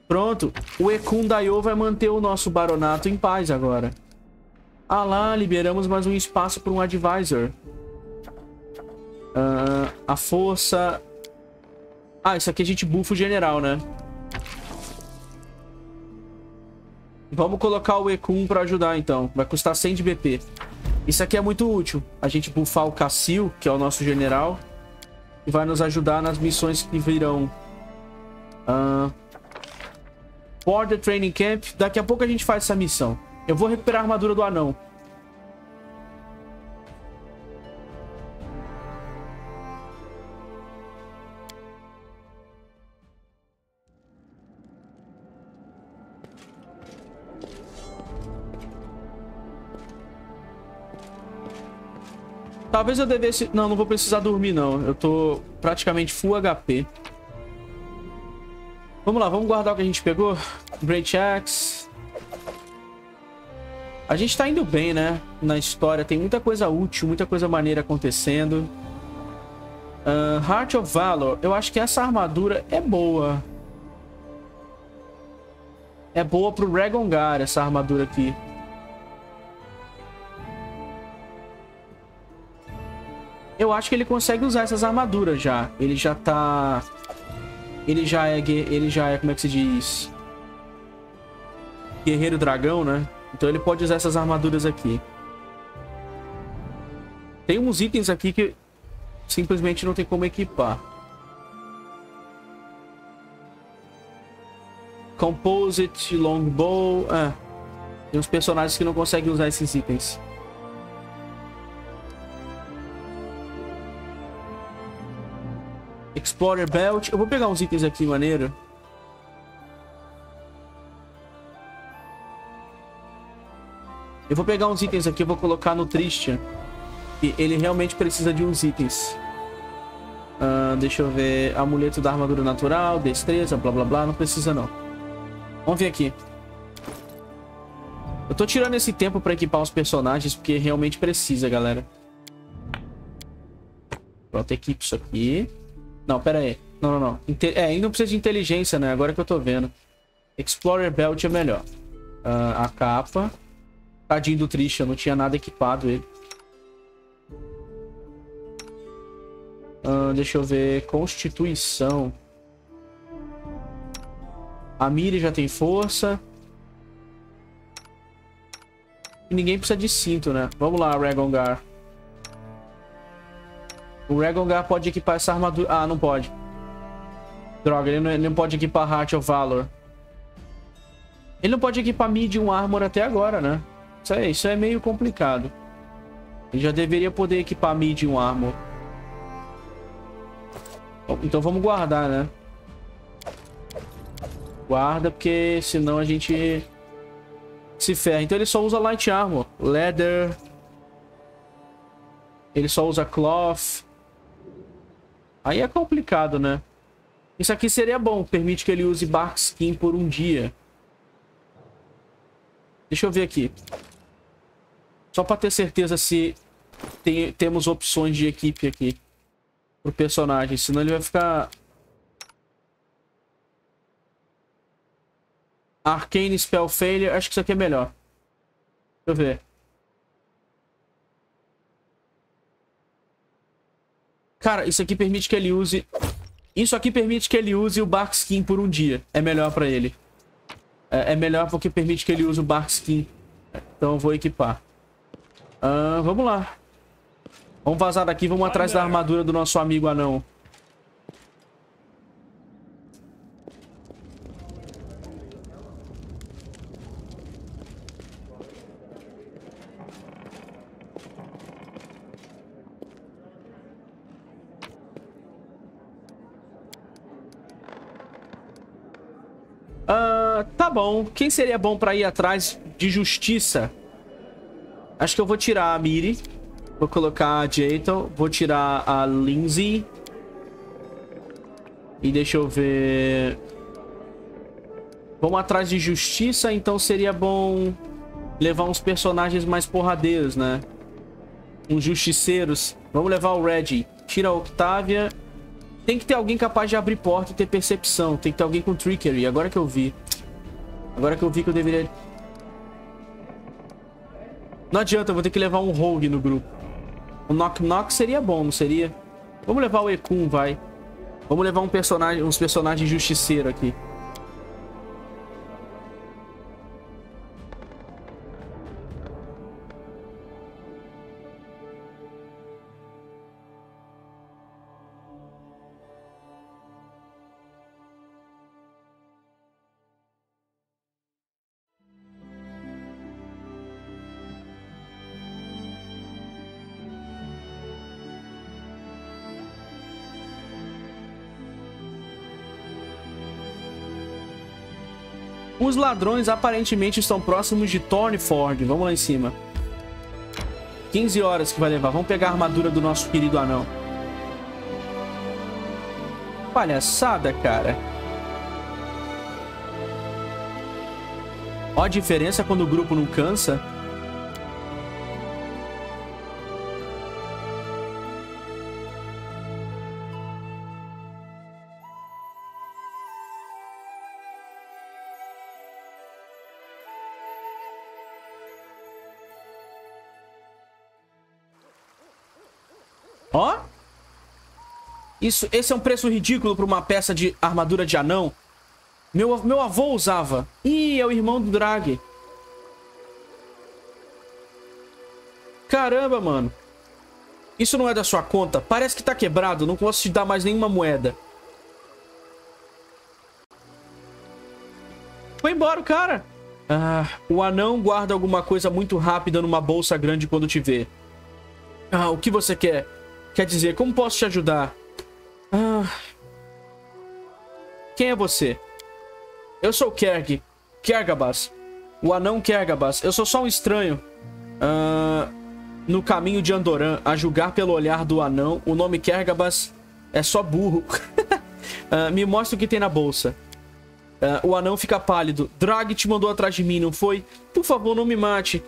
Pronto, o Ekun Daio vai manter o nosso baronato em paz agora. Ah lá, liberamos mais um espaço para um advisor. Ah, a força... Ah, isso aqui a gente buffa o general, né? Vamos colocar o Ekun para ajudar, então. Vai custar 100 de BP. Isso aqui é muito útil. A gente buffar o Cassil, que é o nosso general. E vai nos ajudar nas missões que virão. Uh, Border Training Camp. Daqui a pouco a gente faz essa missão. Eu vou recuperar a armadura do anão. Talvez eu devesse... Não, não vou precisar dormir, não. Eu tô praticamente full HP. Vamos lá, vamos guardar o que a gente pegou. Great Axe. A gente tá indo bem, né? Na história. Tem muita coisa útil, muita coisa maneira acontecendo. Uh, Heart of Valor. Eu acho que essa armadura é boa. É boa pro Regongar, essa armadura aqui. Eu acho que ele consegue usar essas armaduras já. Ele já tá... Ele já é... Ele já é... Como é que se diz? Guerreiro dragão, né? Então ele pode usar essas armaduras aqui. Tem uns itens aqui que simplesmente não tem como equipar. Composite, Longbow... É. Tem uns personagens que não conseguem usar esses itens. Explorer Belt. Eu vou pegar uns itens aqui maneiro. Eu vou pegar uns itens aqui, eu vou colocar no Christian. E ele realmente precisa de uns itens. Uh, deixa eu ver. Amuleto da armadura natural, destreza, blá blá blá. Não precisa não. Vamos ver aqui. Eu tô tirando esse tempo pra equipar os personagens, porque realmente precisa, galera. Pronto, equipe isso aqui. Não, pera aí. Não, não, não. É, ainda não precisa de inteligência, né? Agora que eu tô vendo. Explorer Belt é melhor. Uh, a capa. Tadinho do Trisha, não tinha nada equipado ele. Uh, deixa eu ver. Constituição. A Miri já tem força. Ninguém precisa de cinto, né? Vamos lá, Regongar. O Regongar pode equipar essa armadura... Ah, não pode. Droga, ele não, ele não pode equipar Heart of Valor. Ele não pode equipar Medium Armor até agora, né? Isso é, isso é meio complicado. Ele já deveria poder equipar Medium Armor. Então vamos guardar, né? Guarda, porque senão a gente se ferra. Então ele só usa Light Armor. Leather. Ele só usa Cloth. Aí é complicado, né? Isso aqui seria bom. Permite que ele use Bark Skin por um dia. Deixa eu ver aqui. Só pra ter certeza se tem, temos opções de equipe aqui. Pro personagem. Senão ele vai ficar... Arcane Spell Failure. Acho que isso aqui é melhor. Deixa eu ver. Cara, isso aqui permite que ele use... Isso aqui permite que ele use o Bark Skin por um dia. É melhor pra ele. É, é melhor porque permite que ele use o Bark Skin. Então eu vou equipar. Vamos lá. Vamos vazar daqui, vamos atrás da armadura do nosso amigo anão. Uh, tá bom. Quem seria bom pra ir atrás de justiça? Acho que eu vou tirar a Miri. Vou colocar a Jayton. Vou tirar a Lindsay. E deixa eu ver... Vamos atrás de justiça, então seria bom levar uns personagens mais porradeiros, né? Uns justiceiros. Vamos levar o Reggie. Tira a Octavia tem que ter alguém capaz de abrir porta e ter percepção. Tem que ter alguém com trickery. Agora que eu vi. Agora que eu vi que eu deveria... Não adianta, eu vou ter que levar um rogue no grupo. O Knock Knock seria bom, não seria? Vamos levar o Ekun, vai. Vamos levar um personagem, uns personagens justiceiros aqui. Os ladrões aparentemente estão próximos de Thornford. Vamos lá em cima. 15 horas que vai levar. Vamos pegar a armadura do nosso querido anão. Palhaçada, cara. Ó a diferença quando o grupo não cansa. Isso, esse é um preço ridículo para uma peça de armadura de anão. Meu, meu avô usava. Ih, é o irmão do Drag. Caramba, mano. Isso não é da sua conta? Parece que tá quebrado. Não posso te dar mais nenhuma moeda. Foi embora o cara. Ah, o anão guarda alguma coisa muito rápida numa bolsa grande quando te vê. Ah, o que você quer? Quer dizer, como posso te ajudar? Ah... Quem é você? Eu sou Kerg. Kergabas. O anão Kergabas. Eu sou só um estranho. Ah... No caminho de Andoran, a julgar pelo olhar do anão, o nome Kergabas é só burro. <laughs> ah, me mostra o que tem na bolsa. Ah, o anão fica pálido. Drag te mandou atrás de mim, não foi? Por favor, não me mate.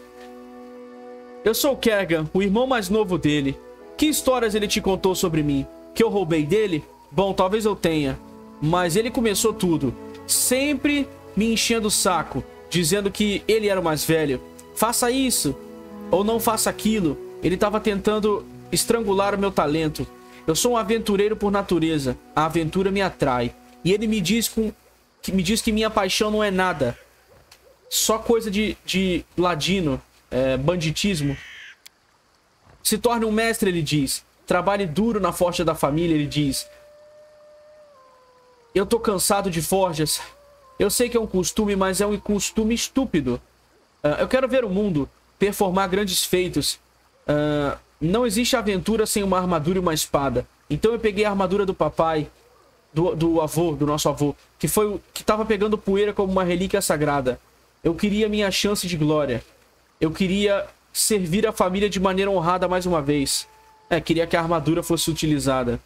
Eu sou Kergan, o irmão mais novo dele. Que histórias ele te contou sobre mim? Que eu roubei dele? Bom, talvez eu tenha. Mas ele começou tudo. Sempre me enchendo o saco, dizendo que ele era o mais velho. Faça isso, ou não faça aquilo. Ele estava tentando estrangular o meu talento. Eu sou um aventureiro por natureza. A aventura me atrai. E ele me diz, com, que, me diz que minha paixão não é nada. Só coisa de, de ladino, é, banditismo. Se torne um mestre, ele diz. Trabalhe duro na forja da família, ele diz. Eu tô cansado de forjas. Eu sei que é um costume, mas é um costume estúpido. Uh, eu quero ver o mundo performar grandes feitos. Uh, não existe aventura sem uma armadura e uma espada. Então eu peguei a armadura do papai, do, do avô, do nosso avô, que foi o que estava pegando poeira como uma relíquia sagrada. Eu queria minha chance de glória. Eu queria servir a família de maneira honrada mais uma vez. É, queria que a armadura fosse utilizada.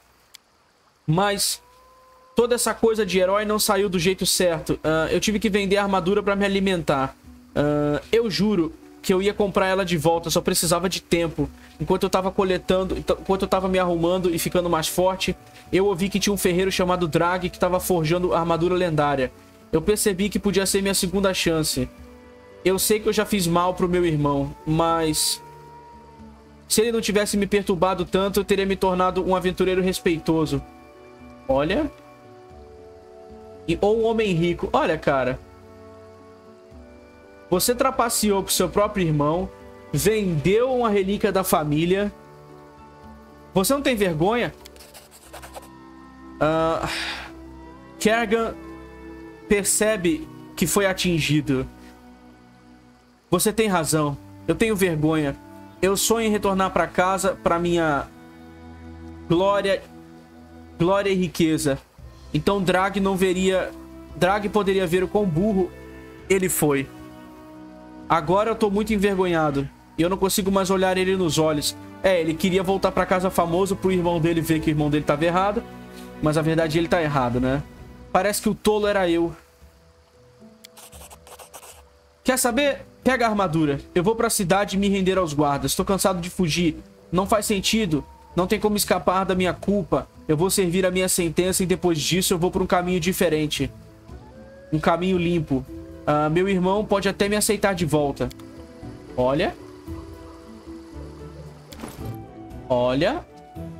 Mas toda essa coisa de herói não saiu do jeito certo. Uh, eu tive que vender a armadura para me alimentar. Uh, eu juro que eu ia comprar ela de volta, só precisava de tempo. Enquanto eu tava coletando, enquanto eu tava me arrumando e ficando mais forte, eu ouvi que tinha um ferreiro chamado Drag que tava forjando armadura lendária. Eu percebi que podia ser minha segunda chance. Eu sei que eu já fiz mal pro meu irmão, mas... Se ele não tivesse me perturbado tanto, eu teria me tornado um aventureiro respeitoso. Olha. E, ou um homem rico. Olha, cara. Você trapaceou pro seu próprio irmão. Vendeu uma relíquia da família. Você não tem vergonha? Uh, percebe que foi atingido. Você tem razão. Eu tenho vergonha. Eu sonho em retornar para casa para minha glória, glória e riqueza. Então Drag não veria, Drag poderia ver o quão burro ele foi. Agora eu tô muito envergonhado e eu não consigo mais olhar ele nos olhos. É, ele queria voltar para casa famoso pro irmão dele ver que o irmão dele tava errado, mas a verdade ele tá errado, né? Parece que o tolo era eu. Quer saber? Pega a armadura. Eu vou pra cidade e me render aos guardas. Tô cansado de fugir. Não faz sentido. Não tem como escapar da minha culpa. Eu vou servir a minha sentença e depois disso eu vou por um caminho diferente. Um caminho limpo. Uh, meu irmão pode até me aceitar de volta. Olha. Olha.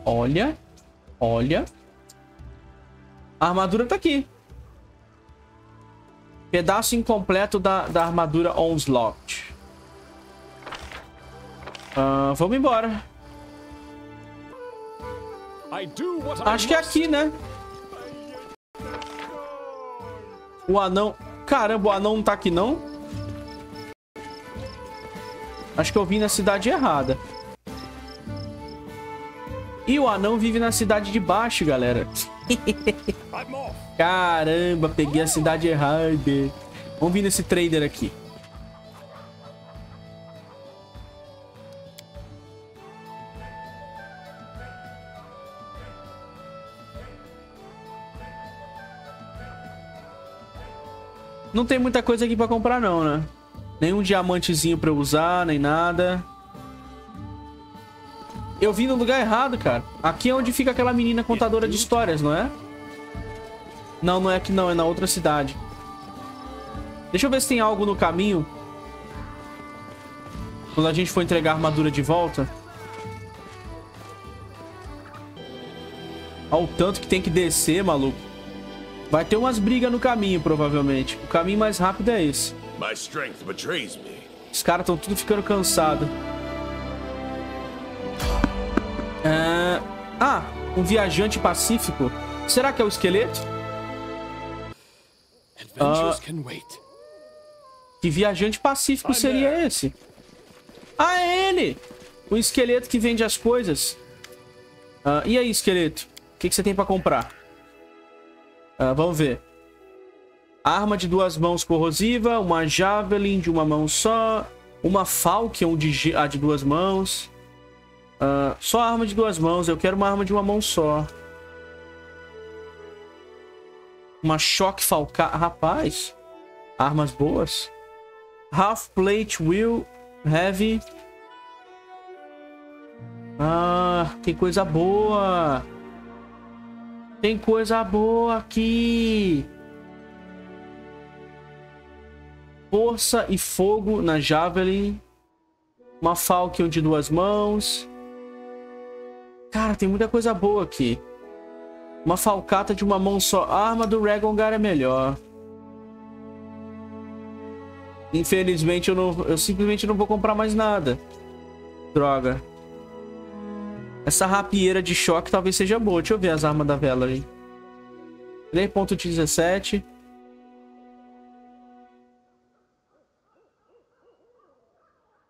Olha. Olha. A armadura tá aqui. Pedaço incompleto da, da armadura Onslaught. Uh, vamos embora. Acho que é aqui, né? O anão... Caramba, o anão não tá aqui, não? Acho que eu vim na cidade errada. E o anão vive na cidade de baixo, galera. <laughs> Caramba, peguei a cidade errada. Vamos vir nesse trader aqui. Não tem muita coisa aqui pra comprar não, né? Nenhum diamantezinho pra eu usar, nem nada. Eu vim no lugar errado, cara. Aqui é onde fica aquela menina contadora de histórias, não é? Não, não é aqui não, é na outra cidade. Deixa eu ver se tem algo no caminho. Quando a gente for entregar a armadura de volta. Olha o tanto que tem que descer, maluco. Vai ter umas brigas no caminho, provavelmente. O caminho mais rápido é esse. My strength betrays me. Os caras estão tudo ficando cansados. Um viajante pacífico. Será que é o esqueleto? Wait. Que viajante pacífico seria esse? Ah, é ele! O esqueleto que vende as coisas. Ah, e aí, esqueleto? O que, que você tem pra comprar? Ah, vamos ver. Arma de duas mãos corrosiva, uma javelin de uma mão só, uma falcon de, ah, de duas mãos. Ah, só arma de duas mãos, eu quero uma arma de uma mão só. Uma choque falca... Rapaz, armas boas. Half plate wheel heavy. Ah, tem coisa boa. Tem coisa boa aqui. Força e fogo na Javelin. Uma Falcon de duas mãos. Cara, tem muita coisa boa aqui. Uma falcata de uma mão só. A arma do Regongar é melhor. Infelizmente, eu, não, eu simplesmente não vou comprar mais nada. Droga. Essa rapieira de choque talvez seja boa. Deixa eu ver as armas da vela aí. 3.17.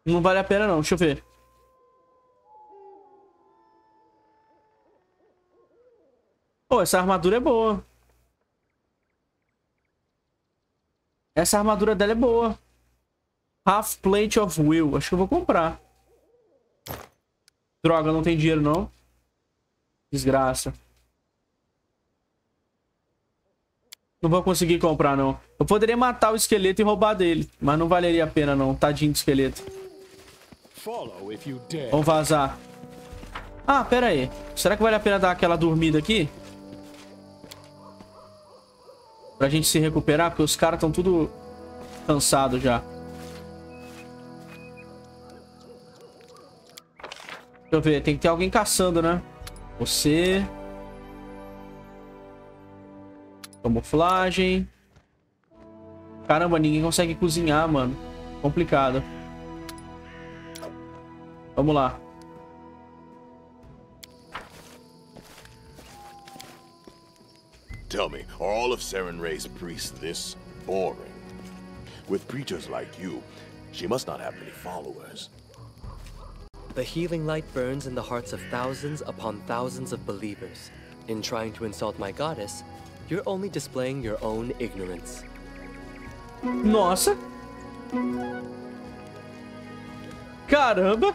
Não vale a pena não. Deixa eu ver. Pô, essa armadura é boa. Essa armadura dela é boa. Half Plate of Will. Acho que eu vou comprar. Droga, não tem dinheiro não. Desgraça. Não vou conseguir comprar não. Eu poderia matar o esqueleto e roubar dele. Mas não valeria a pena não. Tadinho do esqueleto. Vamos vazar. Ah, pera aí. Será que vale a pena dar aquela dormida aqui? Pra gente se recuperar, porque os caras estão tudo cansados já. Deixa eu ver, tem que ter alguém caçando, né? Você. Camuflagem. Caramba, ninguém consegue cozinhar, mano. Complicado. Vamos lá. Tell me, are all of Saren Ray's priests this boring? With preachers like you, she must not have many followers. The healing light burns in the hearts of thousands upon thousands of believers. In trying to insult my goddess, you're only displaying your own ignorance. Nossa. Caramba.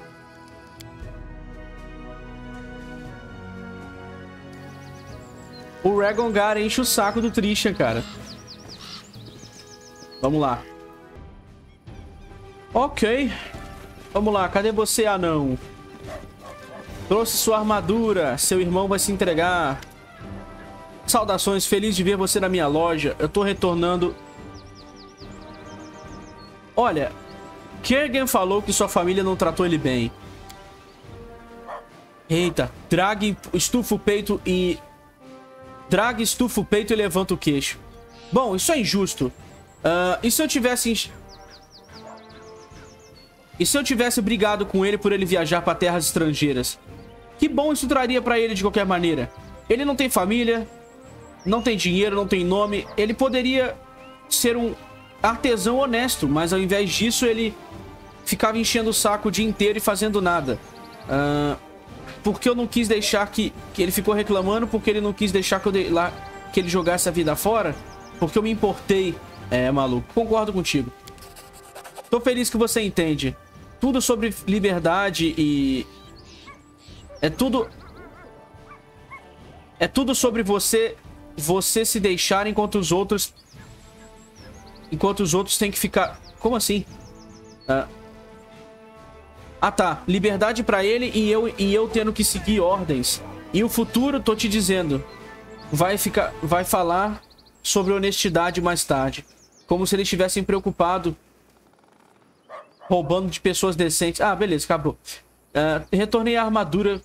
O Regongar enche o saco do Trisha, cara. Vamos lá. Ok. Vamos lá, cadê você, anão? Trouxe sua armadura. Seu irmão vai se entregar. Saudações, feliz de ver você na minha loja. Eu tô retornando Olha, Kerrigan falou que sua família não tratou ele bem. Eita, Drag estufa o peito e... Drag estufa o peito e levanta o queixo. Bom, isso é injusto. Ah, e se eu tivesse... E se eu tivesse brigado com ele por ele viajar para terras estrangeiras? Que bom isso traria para ele de qualquer maneira. Ele não tem família, não tem dinheiro, não tem nome. Ele poderia ser um artesão honesto, mas ao invés disso ele ficava enchendo o saco o dia inteiro e fazendo nada. Ah, porque eu não quis deixar que, que ele ficou reclamando porque ele não quis deixar que, eu de- lá, que ele jogasse a vida fora, porque eu me importei É, maluco. Concordo contigo. Tô feliz que você entende. Tudo sobre liberdade e... É tudo... É tudo sobre você... Você se deixar enquanto os outros... Enquanto os outros têm que ficar... Como assim? Ah, ah tá. Liberdade pra ele e eu, e eu tendo que seguir ordens. E o futuro, tô te dizendo, vai ficar, vai falar sobre honestidade mais tarde. Como se eles estivessem preocupados roubando de pessoas decentes. Ah, beleza, acabou. Uh, retornei a armadura.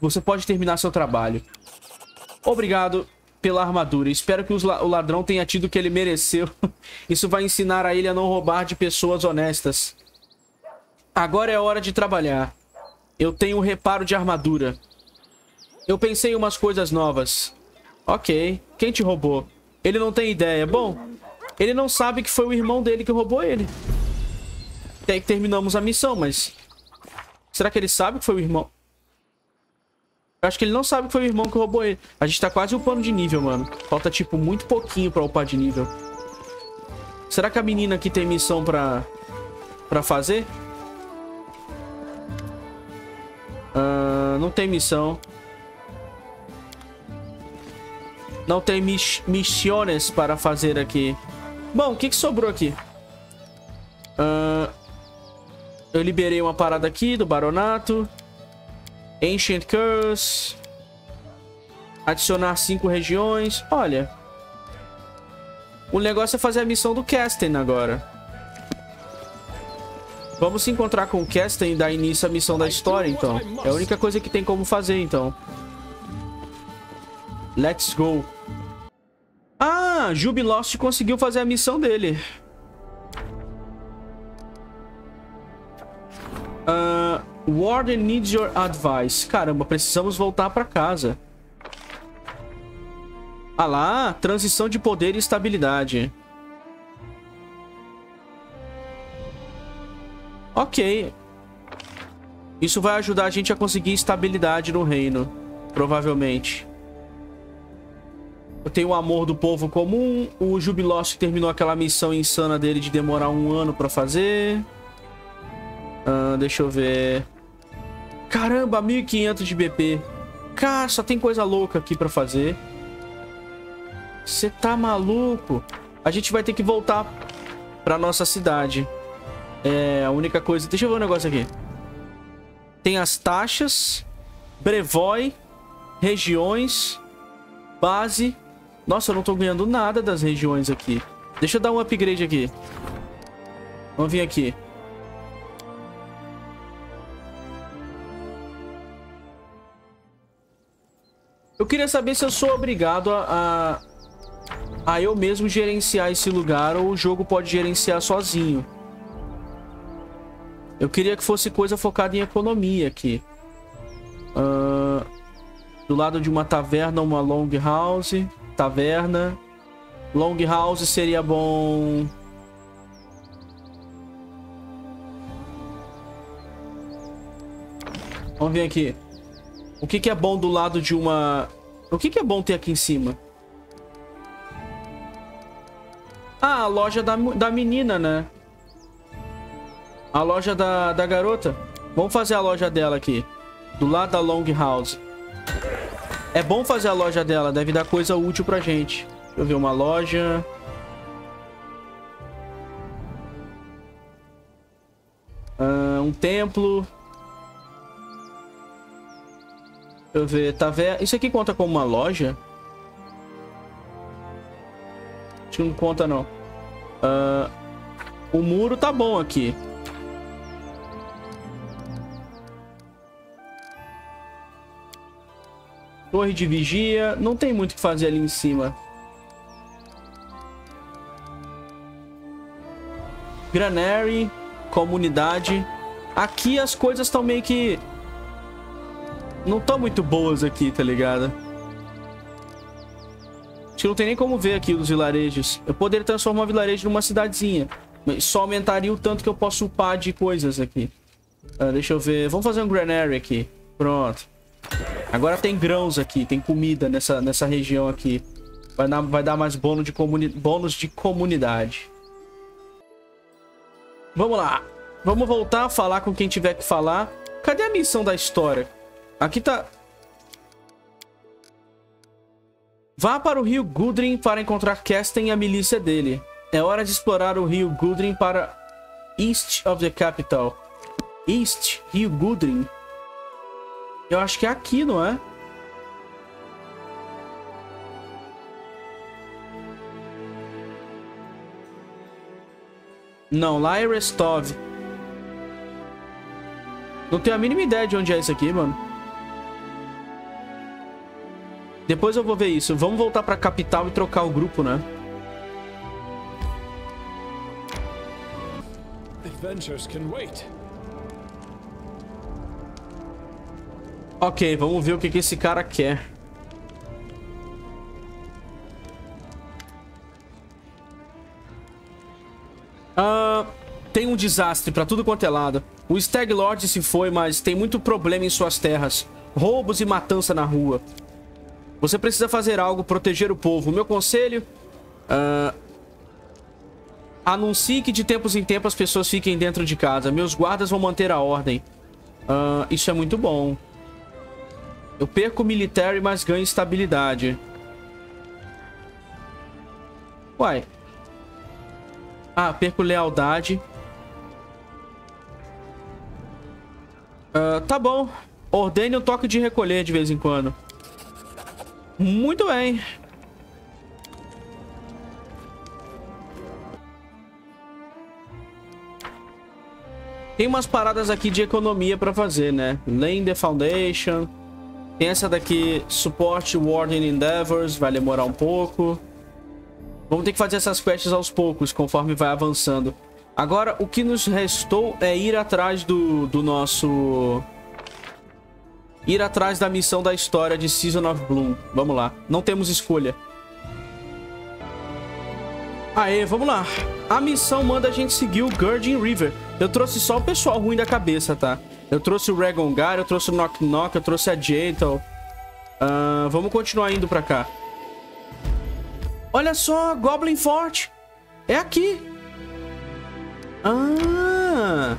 Você pode terminar seu trabalho. Obrigado pela armadura. Espero que o ladrão tenha tido o que ele mereceu. <laughs> Isso vai ensinar a ele a não roubar de pessoas honestas. Agora é hora de trabalhar. Eu tenho um reparo de armadura. Eu pensei em umas coisas novas. Ok. Quem te roubou? Ele não tem ideia. Bom, ele não sabe que foi o irmão dele que roubou ele. Até que terminamos a missão, mas... Será que ele sabe que foi o irmão? Eu acho que ele não sabe que foi o irmão que roubou ele. A gente tá quase upando de nível, mano. Falta, tipo, muito pouquinho pra upar de nível. Será que a menina aqui tem missão pra... Pra fazer? Uh, não tem missão. Não tem miss missões para fazer aqui. Bom, o que, que sobrou aqui? Uh, eu liberei uma parada aqui do Baronato. Ancient Curse. Adicionar cinco regiões. Olha. O negócio é fazer a missão do Casten agora. Vamos se encontrar com o Casten e dar início à missão da história, então. É a única coisa que tem como fazer, então. Let's go. Ah, Jubilost conseguiu fazer a missão dele. Uh, Warden needs your advice. Caramba, precisamos voltar pra casa. Ah lá, transição de poder e estabilidade. Ok. Isso vai ajudar a gente a conseguir estabilidade no reino. Provavelmente. Eu tenho o amor do povo comum. O Jubilost terminou aquela missão insana dele de demorar um ano pra fazer. Ah, deixa eu ver. Caramba, 1500 de BP. Cara, só tem coisa louca aqui pra fazer. Você tá maluco? A gente vai ter que voltar pra nossa cidade. É a única coisa... Deixa eu ver um negócio aqui. Tem as taxas, Brevoy, regiões, base nossa, eu não tô ganhando nada das regiões aqui. Deixa eu dar um upgrade aqui. Vamos vir aqui. Eu queria saber se eu sou obrigado a, a, a eu mesmo gerenciar esse lugar ou o jogo pode gerenciar sozinho. Eu queria que fosse coisa focada em economia aqui. Uh, do lado de uma taverna, uma long house. Taverna. Longhouse seria bom. Vamos ver aqui. O que, que é bom do lado de uma... O que, que é bom ter aqui em cima? Ah, a loja da, da menina, né? A loja da, da garota. Vamos fazer a loja dela aqui. Do lado da Long House. É bom fazer a loja dela, deve dar coisa útil pra gente. Deixa eu ver uma loja. Uh, um templo. Deixa eu ver, vendo? Isso aqui conta como uma loja? Acho que não conta não. Uh, o muro tá bom aqui. Torre de vigia. Não tem muito o que fazer ali em cima. Granary. Comunidade. Aqui as coisas estão meio que... Não estão muito boas aqui, tá ligado? Acho que não tem nem como ver aqui os vilarejos. Eu poderia transformar o vilarejo numa cidadezinha. Mas só aumentaria o tanto que eu posso upar de coisas aqui. Ah, deixa eu ver. Vamos fazer um granary aqui. Pronto. Agora tem grãos aqui, tem comida nessa, nessa região aqui. Vai dar, vai dar mais bônus de, comuni bônus de comunidade. Vamos lá. Vamos voltar a falar com quem tiver que falar. Cadê a missão da história? Aqui tá... Vá para o rio Gudrun para encontrar Kesten e a milícia dele. É hora de explorar o rio Gudrun para East of the Capital. East, rio Gudrun. Eu acho que é aqui, não é? Não, lá é Restov. Não tenho a mínima ideia de onde é isso aqui, mano. Depois eu vou ver isso. Vamos voltar pra capital e trocar o grupo, né? Adventures can wait. Ok, vamos ver o que, que esse cara quer. Ah, tem um desastre pra tudo quanto é lado. O Stag Lord se foi, mas tem muito problema em suas terras. Roubos e matança na rua. Você precisa fazer algo, proteger o povo. O meu conselho... ah, anuncie que de tempos em tempos as pessoas fiquem dentro de casa. Meus guardas vão manter a ordem. Ah, isso é muito bom. Eu perco military, mas ganho estabilidade. Uai. Ah, perco lealdade. Ah, tá bom. Ordene o toque de recolher de vez em quando. Muito bem. Tem umas paradas aqui de economia pra fazer, né? The Foundation. Tem essa daqui, Support Warden Endeavors. Vai demorar um pouco. Vamos ter que fazer essas quests aos poucos, conforme vai avançando. Agora, o que nos restou é ir atrás do, do nosso... Ir atrás da missão da história de Season of Bloom. Vamos lá. Não temos escolha. Aê, vamos lá. A missão manda a gente seguir o Gurgin River. Eu trouxe só o pessoal ruim da cabeça, tá? Eu trouxe o Regongar, eu trouxe o Knock Knock, eu trouxe a Gentle. Uh, vamos continuar indo pra cá. Olha só, Goblin Fort. É aqui. Ah.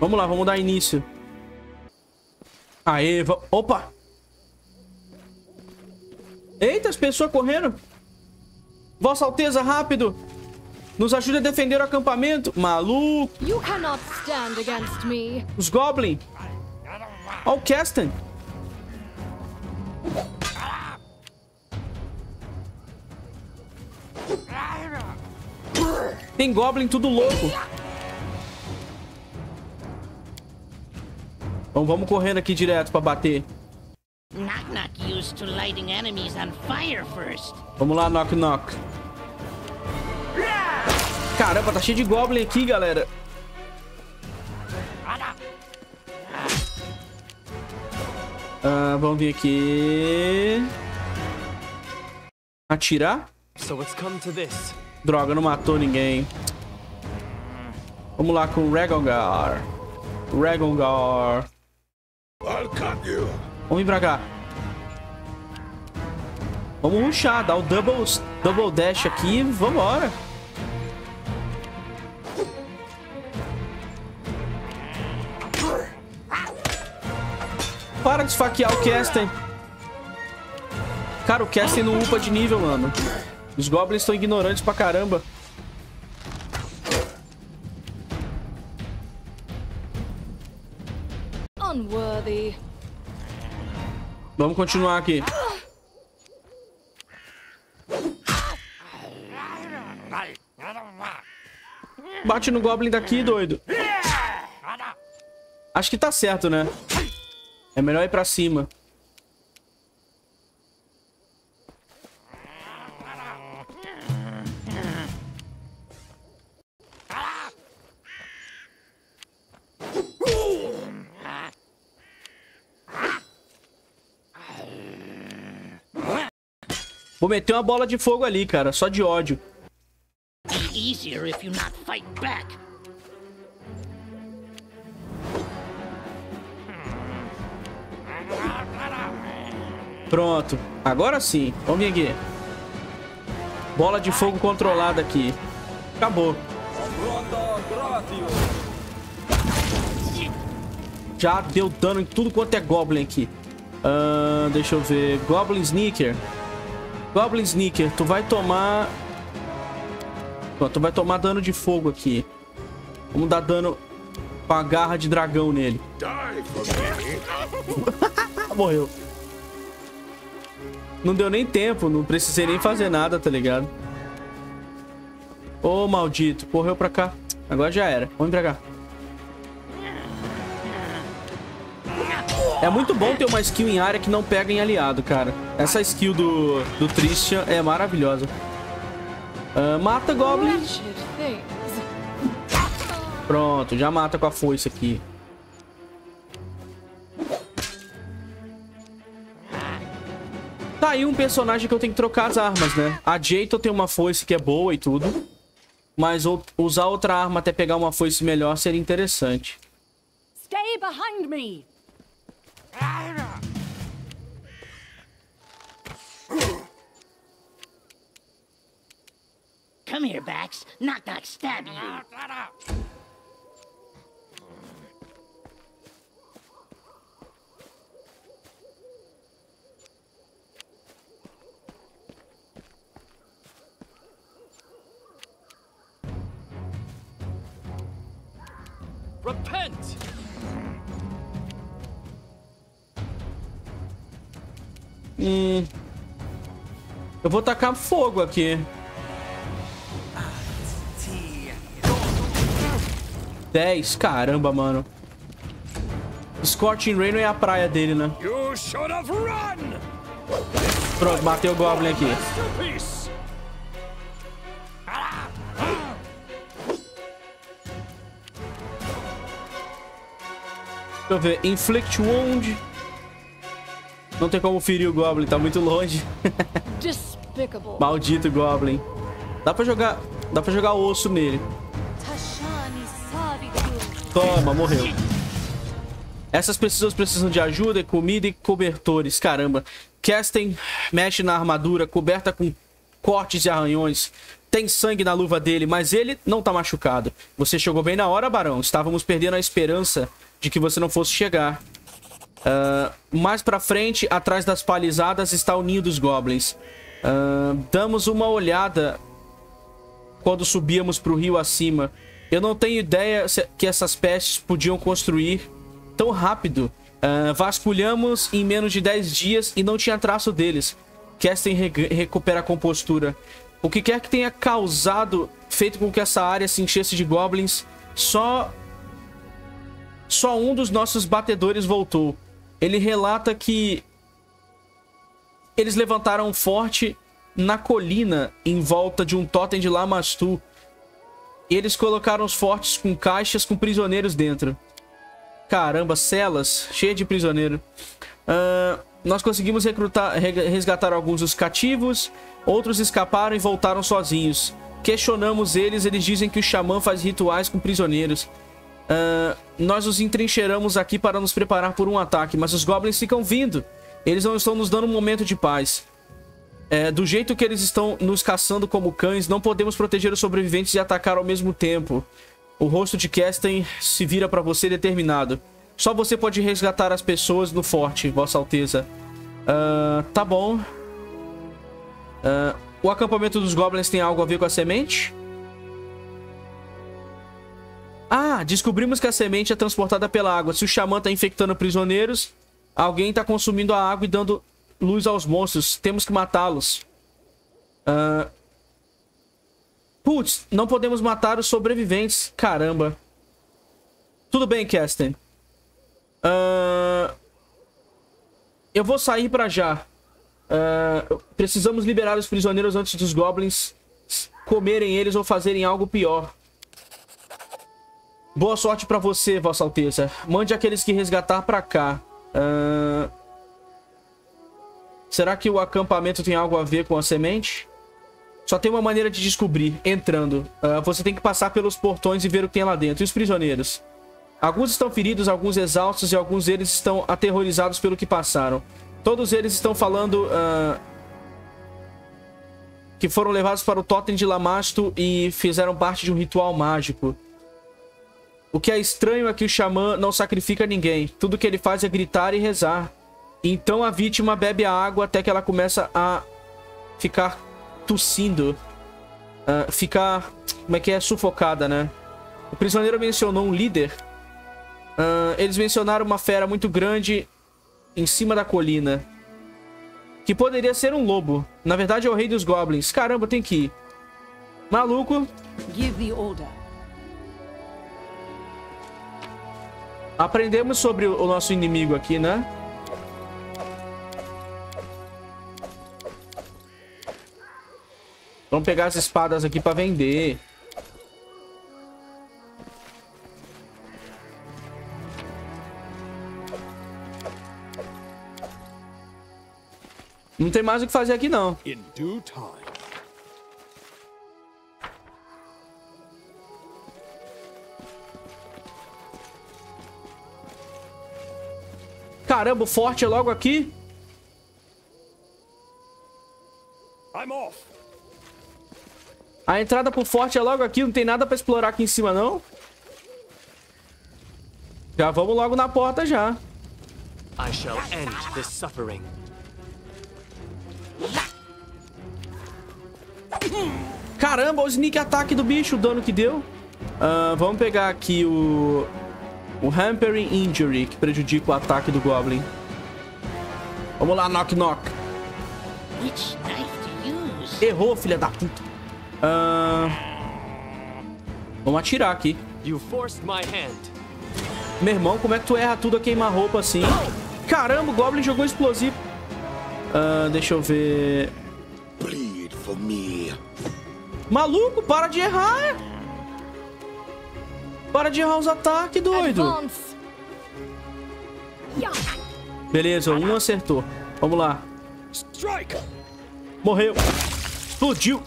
Vamos lá, vamos dar início. Aê, opa. Eita, as pessoas correndo. Vossa Alteza, rápido. Nos ajude a defender o acampamento. Maluco. You cannot stand against me. Os Goblin. Ó o Kesten. Tem Goblin tudo louco. Então vamos correndo aqui direto pra bater. Knock Knock used to lighting enemies on fire first. Vamos lá, Knock Knock. Caramba, tá cheio de Goblin aqui, galera. Ah, vamos vir aqui. Atirar? So it's come to this. Droga, não matou ninguém. Vamos lá com o Regongar. Regongar. Vamos vir pra cá. Vamos rushar, dar o double, double dash aqui vambora. Para de esfaquear o Kesten. Cara, o Kesten não upa de nível, mano. Os Goblins estão ignorantes pra caramba. Unworthy. Vamos continuar aqui. Bate no Goblin daqui, doido. Acho que tá certo, né? É melhor ir pra cima. Vou meter uma bola de fogo ali, cara. Só de ódio. Easier. Pronto. Agora sim. Vamos vir aqui. Bola de fogo controlada aqui. Acabou. Já deu dano em tudo quanto é Goblin aqui. Uh, deixa eu ver. Goblin Sneaker. Goblin Sneaker, tu vai tomar... Pronto, tu vai tomar dano de fogo aqui. Vamos dar dano com a garra de dragão nele. <laughs> Morreu. Não deu nem tempo, não precisei nem fazer nada, tá ligado? Ô, maldito, correu pra cá. Agora já era. Vamos pra cá. É muito bom ter uma skill em área que não pega em aliado, cara. Essa skill do, do Tristian é maravilhosa. Uh, mata Goblin. Pronto, já mata com a foice aqui. Aí um personagem que eu tenho que trocar as armas, né? A Jato tem uma foice que é boa e tudo. Mas usar outra arma até pegar uma foice melhor seria interessante. Stay behind me. Come here, Bax. Knock knock stab. Repent! Hum. Eu vou tacar fogo aqui. Dez, caramba, mano. Scorching Rain não é a praia dele, né? Pronto, bateu o Goblin aqui. Eu ver. Inflict Wound. Não tem como ferir o Goblin, tá muito longe. <laughs> Maldito Goblin. Dá pra jogar. Dá pra jogar osso nele. Toma, morreu. Essas pessoas precisam de ajuda, comida e cobertores. Caramba. Kesten mexe na armadura, coberta com cortes e arranhões. Tem sangue na luva dele, mas ele não tá machucado. Você chegou bem na hora, Barão. Estávamos perdendo a esperança de que você não fosse chegar. Uh, mais pra frente, atrás das palizadas, está o ninho dos goblins. Uh, damos uma olhada quando subíamos pro rio acima. Eu não tenho ideia que essas pestes podiam construir tão rápido. Uh, vasculhamos em menos de 10 dias e não tinha traço deles. Kesten re recupera a compostura. O que quer que tenha causado, feito com que essa área se enchesse de goblins, só só um dos nossos batedores voltou. Ele relata que eles levantaram um forte na colina em volta de um totem de Lamastu. Eles colocaram os fortes com caixas com prisioneiros dentro. Caramba, celas cheias de prisioneiro. Uh, nós conseguimos recrutar, resgatar alguns dos cativos, outros escaparam e voltaram sozinhos. Questionamos eles, eles dizem que o xamã faz rituais com prisioneiros. Uh, nós nos entrincheiramos aqui para nos preparar por um ataque, mas os goblins ficam vindo. Eles não estão nos dando um momento de paz. É, do jeito que eles estão nos caçando como cães, não podemos proteger os sobreviventes e atacar ao mesmo tempo. O rosto de Kesten se vira para você determinado. Só você pode resgatar as pessoas no forte, Vossa Alteza. Uh, tá bom. Uh, o acampamento dos goblins tem algo a ver com a semente? Ah, descobrimos que a semente é transportada pela água. Se o xamã está infectando prisioneiros, alguém está consumindo a água e dando luz aos monstros. Temos que matá-los. Uh... Putz, não podemos matar os sobreviventes. Caramba. Tudo bem, Kesten. Uh... Eu vou sair pra já. Uh... Precisamos liberar os prisioneiros antes dos goblins comerem eles ou fazerem algo pior. Boa sorte pra você, Vossa Alteza. Mande aqueles que resgatar pra cá. Uh... Será que o acampamento tem algo a ver com a semente? Só tem uma maneira de descobrir, entrando. Uh, você tem que passar pelos portões e ver o que tem lá dentro. E os prisioneiros? Alguns estão feridos, alguns exaustos e alguns deles estão aterrorizados pelo que passaram. Todos eles estão falando ah, que foram levados para o Totem de Lamasto e fizeram parte de um ritual mágico. O que é estranho é que o xamã não sacrifica ninguém. Tudo que ele faz é gritar e rezar. Então a vítima bebe a água até que ela começa a ficar tossindo. Uh, ficar, como é que é, sufocada, né? O prisioneiro mencionou um líder. Uh, eles mencionaram uma fera muito grande em cima da colina. Que poderia ser um lobo. Na verdade é o rei dos goblins. Caramba, tem que ir. Maluco. Give the order. Aprendemos sobre o nosso inimigo aqui, né? Vamos pegar as espadas aqui pra vender. Não tem mais o que fazer aqui, não. In due time. Caramba, o forte é logo aqui. I'm off. A entrada pro forte é logo aqui. Não tem nada pra explorar aqui em cima, não. Já vamos logo na porta, já. I shall end this suffering. Caramba, o sneak attack do bicho, o dano que deu. Ah, vamos pegar aqui o... O Hampering Injury, que prejudica o ataque do Goblin. Vamos lá, knock knock. Which knife to use? Errou, filha da puta. Ah, Vamos atirar aqui. You forced my hand. Meu irmão, como é que tu erra tudo a queimar-roupa assim? Caramba, o Goblin jogou explosivo. Ah, deixa eu ver... Bleed for me. Maluco, para de errar! Para de errar os ataques, doido! Beleza, um acertou. Vamos lá. Strike! Morreu. Explodiu.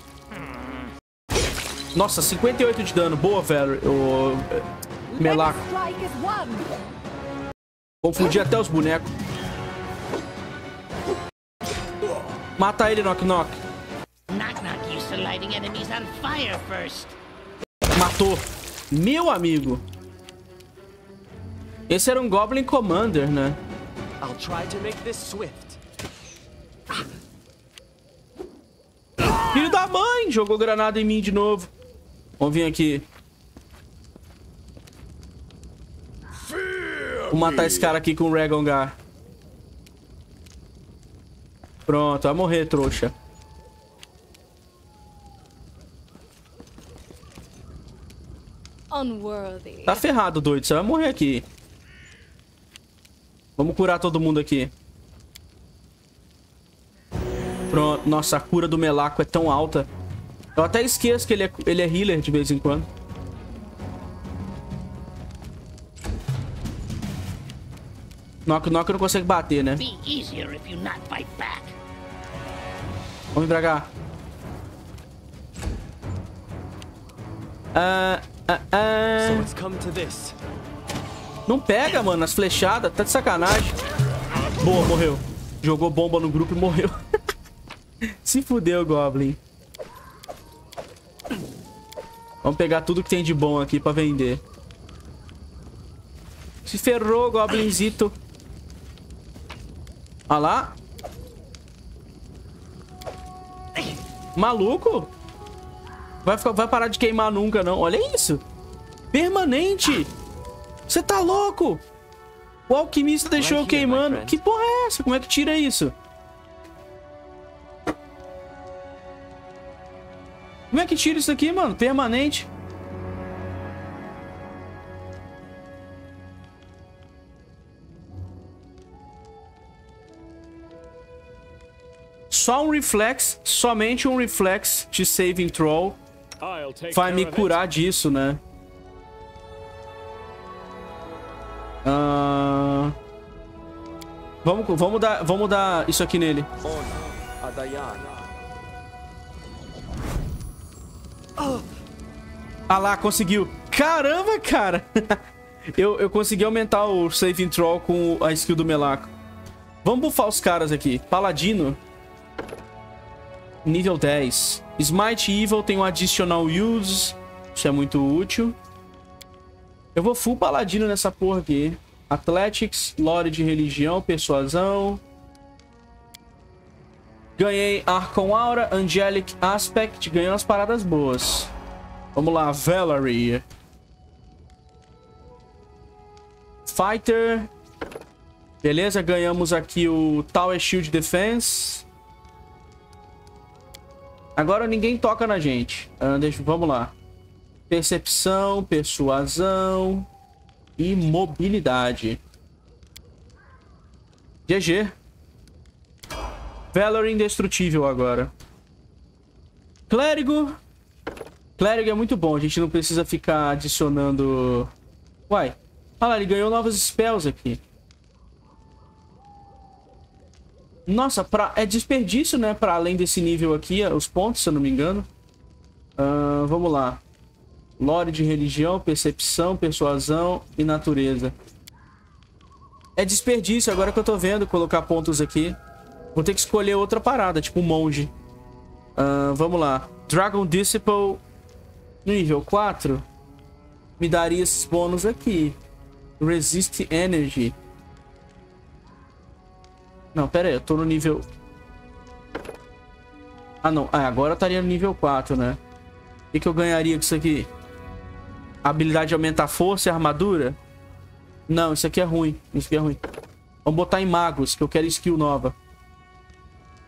Nossa, 58 de dano. Boa, velho. O... Melaco. Is one. Confundi até os bonecos. Mata ele, Knock Knock. Matou. Meu amigo. Esse era um Goblin Commander, né? I'll try to make this swift. Filho da mãe! Jogou granada em mim de novo. Vamos vir aqui. Vou matar esse cara aqui com o Ragongar. Pronto, vai morrer, trouxa. Tá ferrado, doido. Você vai morrer aqui. Vamos curar todo mundo aqui. Pronto. Nossa, a cura do Melaco é tão alta. Eu até esqueço que ele é, ele é healer de vez em quando. Knock Knock não consegue bater, né? Vamos vir Ah, ah, ah. Não pega, mano, as flechadas. Tá de sacanagem. Boa, morreu. Jogou bomba no grupo e morreu. <laughs> Se fudeu, Goblin. Vamos pegar tudo que tem de bom aqui pra vender. Se ferrou, Goblinzito. Olha lá. Maluco? Vai, ficar, vai parar de queimar nunca, não. Olha isso. Permanente. Você tá louco? O alquimista deixou eu queimando. Que porra é essa? Como é que tira isso? Como é que tira isso aqui, mano? Permanente. Só um reflex, somente um reflex de saving throw vai me curar disso, né? Ah, Vamos, vamos dar, vamos dar isso aqui nele. Ah lá, conseguiu. Caramba, cara. <laughs> eu, eu consegui aumentar o saving throw com a skill do Melaco. Vamos bufar os caras aqui. Paladino. Nível 10. Smite Evil tem um Additional Use. Isso é muito útil. Eu vou full Paladino nessa porra aqui. Athletics, Lore de Religião, Persuasão. Ganhei Arcon Aura, Angelic Aspect. Ganhei umas paradas boas. Vamos lá, Valerie. Fighter. Beleza, ganhamos aqui o Tower Shield Defense. Agora ninguém toca na gente. Ah, deixa, vamos lá. Percepção, persuasão e mobilidade. GG. Valor indestrutível agora. Clérigo. Clérigo é muito bom. A gente não precisa ficar adicionando... Uai. Olha lá, ele ganhou novos spells aqui. Nossa, pra... é desperdício, né? Pra além desse nível aqui, os pontos, se eu não me engano. Uh, vamos lá. Lore de religião, percepção, persuasão e natureza. É desperdício, agora que eu tô vendo colocar pontos aqui. Vou ter que escolher outra parada, tipo um monge. Uh, vamos lá. Dragon Disciple nível 4 me daria esses bônus aqui. Resist Energy. Não, pera aí, eu tô no nível... Ah, não. Ah, agora eu estaria no nível 4, né? O que, que eu ganharia com isso aqui? Habilidade de aumentar a força e a armadura? Não, isso aqui é ruim. Isso aqui é ruim. Vamos botar em magos, que eu quero skill nova.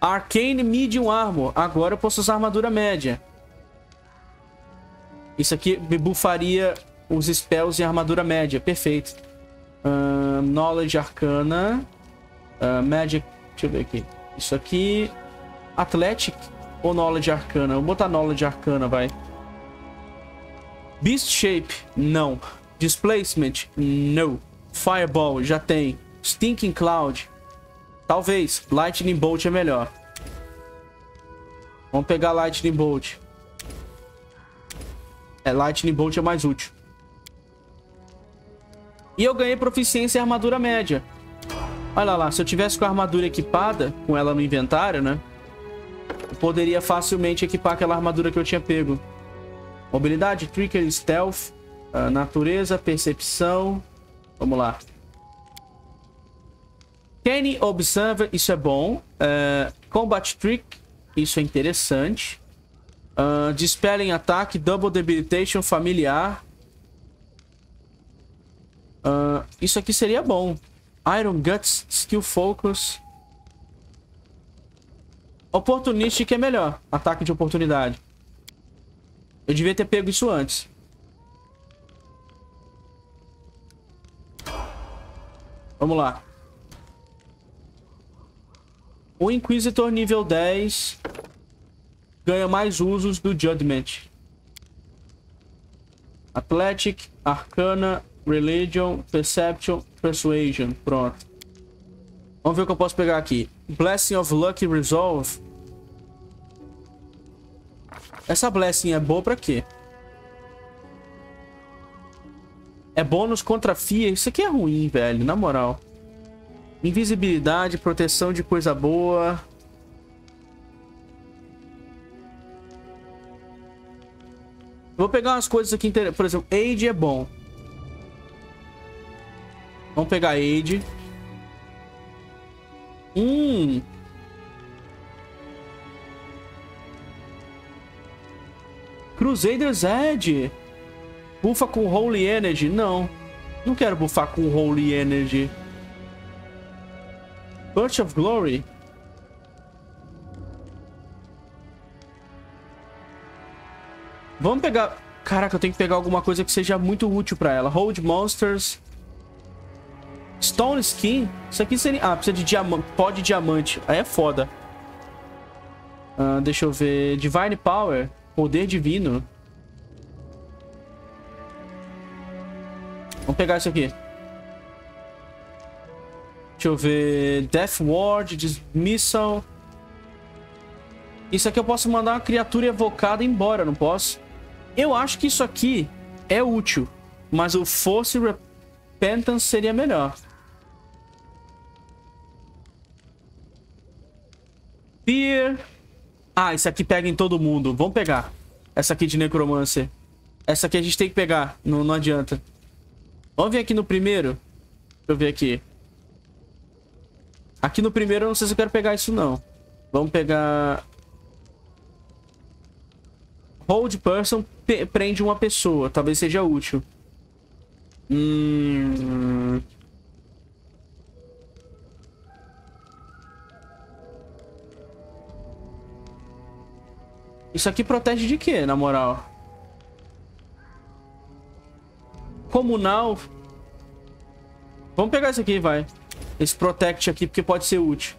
Arcane Medium Armor. Agora eu posso usar armadura média. Isso aqui me bufaria os spells em armadura média. Perfeito. Uh, knowledge Arcana. Uh, magic. Deixa eu ver aqui. Isso aqui. Athletic ou Knowledge Arcana? Vou botar Knowledge Arcana, vai. Beast Shape. Não. Displacement. No. Fireball. Já tem. Stinking Cloud. Talvez. Lightning Bolt é melhor. Vamos pegar Lightning Bolt. É, Lightning Bolt é mais útil. E eu ganhei proficiência em armadura média. Olha lá, se eu tivesse com a armadura equipada, com ela no inventário, né? Eu poderia facilmente equipar aquela armadura que eu tinha pego. Mobilidade, Trickery, Stealth, uh, Natureza, Percepção. Vamos lá. Kenny Observer, isso é bom. Uh, combat Trick, isso é interessante. Uh, Dispelling Attack, Double Debilitation, Familiar. Uh, isso aqui seria bom. Iron Guts, Skill Focus. Opportunistic é melhor. Ataque de oportunidade. Eu devia ter pego isso antes. Vamos lá. O Inquisitor nível 10 ganha mais usos do Judgment. Athletic, Arcana, Religion, Perception, Persuasion. Pronto. Vamos ver o que eu posso pegar aqui. Blessing of Luck Resolve. Essa Blessing é boa pra quê? É bônus contra FIA. Isso aqui é ruim, velho. Na moral. Invisibilidade, proteção de coisa boa. Vou pegar umas coisas aqui. Por exemplo, Aid é bom. Vamos pegar Aid. Hum. Crusader's Edge. Bufa com Holy Energy. Não. Não quero bufar com Holy Energy. Burst of Glory. Vamos pegar... Caraca, eu tenho que pegar alguma coisa que seja muito útil pra ela. Hold Monsters. Stone Skin. Isso aqui seria... Ah, precisa de diamante. Pó de diamante. Aí é foda. Uh, deixa eu ver. Divine Power. Poder divino. Vamos pegar isso aqui. Deixa eu ver. Death Ward, Dismissal. Isso aqui eu posso mandar uma criatura evocada embora, não posso? Eu acho que isso aqui é útil. Mas o Force Repentance seria melhor. Fear. Ah, esse aqui pega em todo mundo. Vamos pegar. Essa aqui de Necromancer. Essa aqui a gente tem que pegar. Não, não adianta. Vamos ver aqui no primeiro. Deixa eu ver aqui. Aqui no primeiro eu não sei se eu quero pegar isso não. Vamos pegar... Hold person prende uma pessoa. Talvez seja útil. Hum... Isso aqui protege de quê, na moral? Comunal. Vamos pegar isso aqui, vai. Esse protect aqui, porque pode ser útil.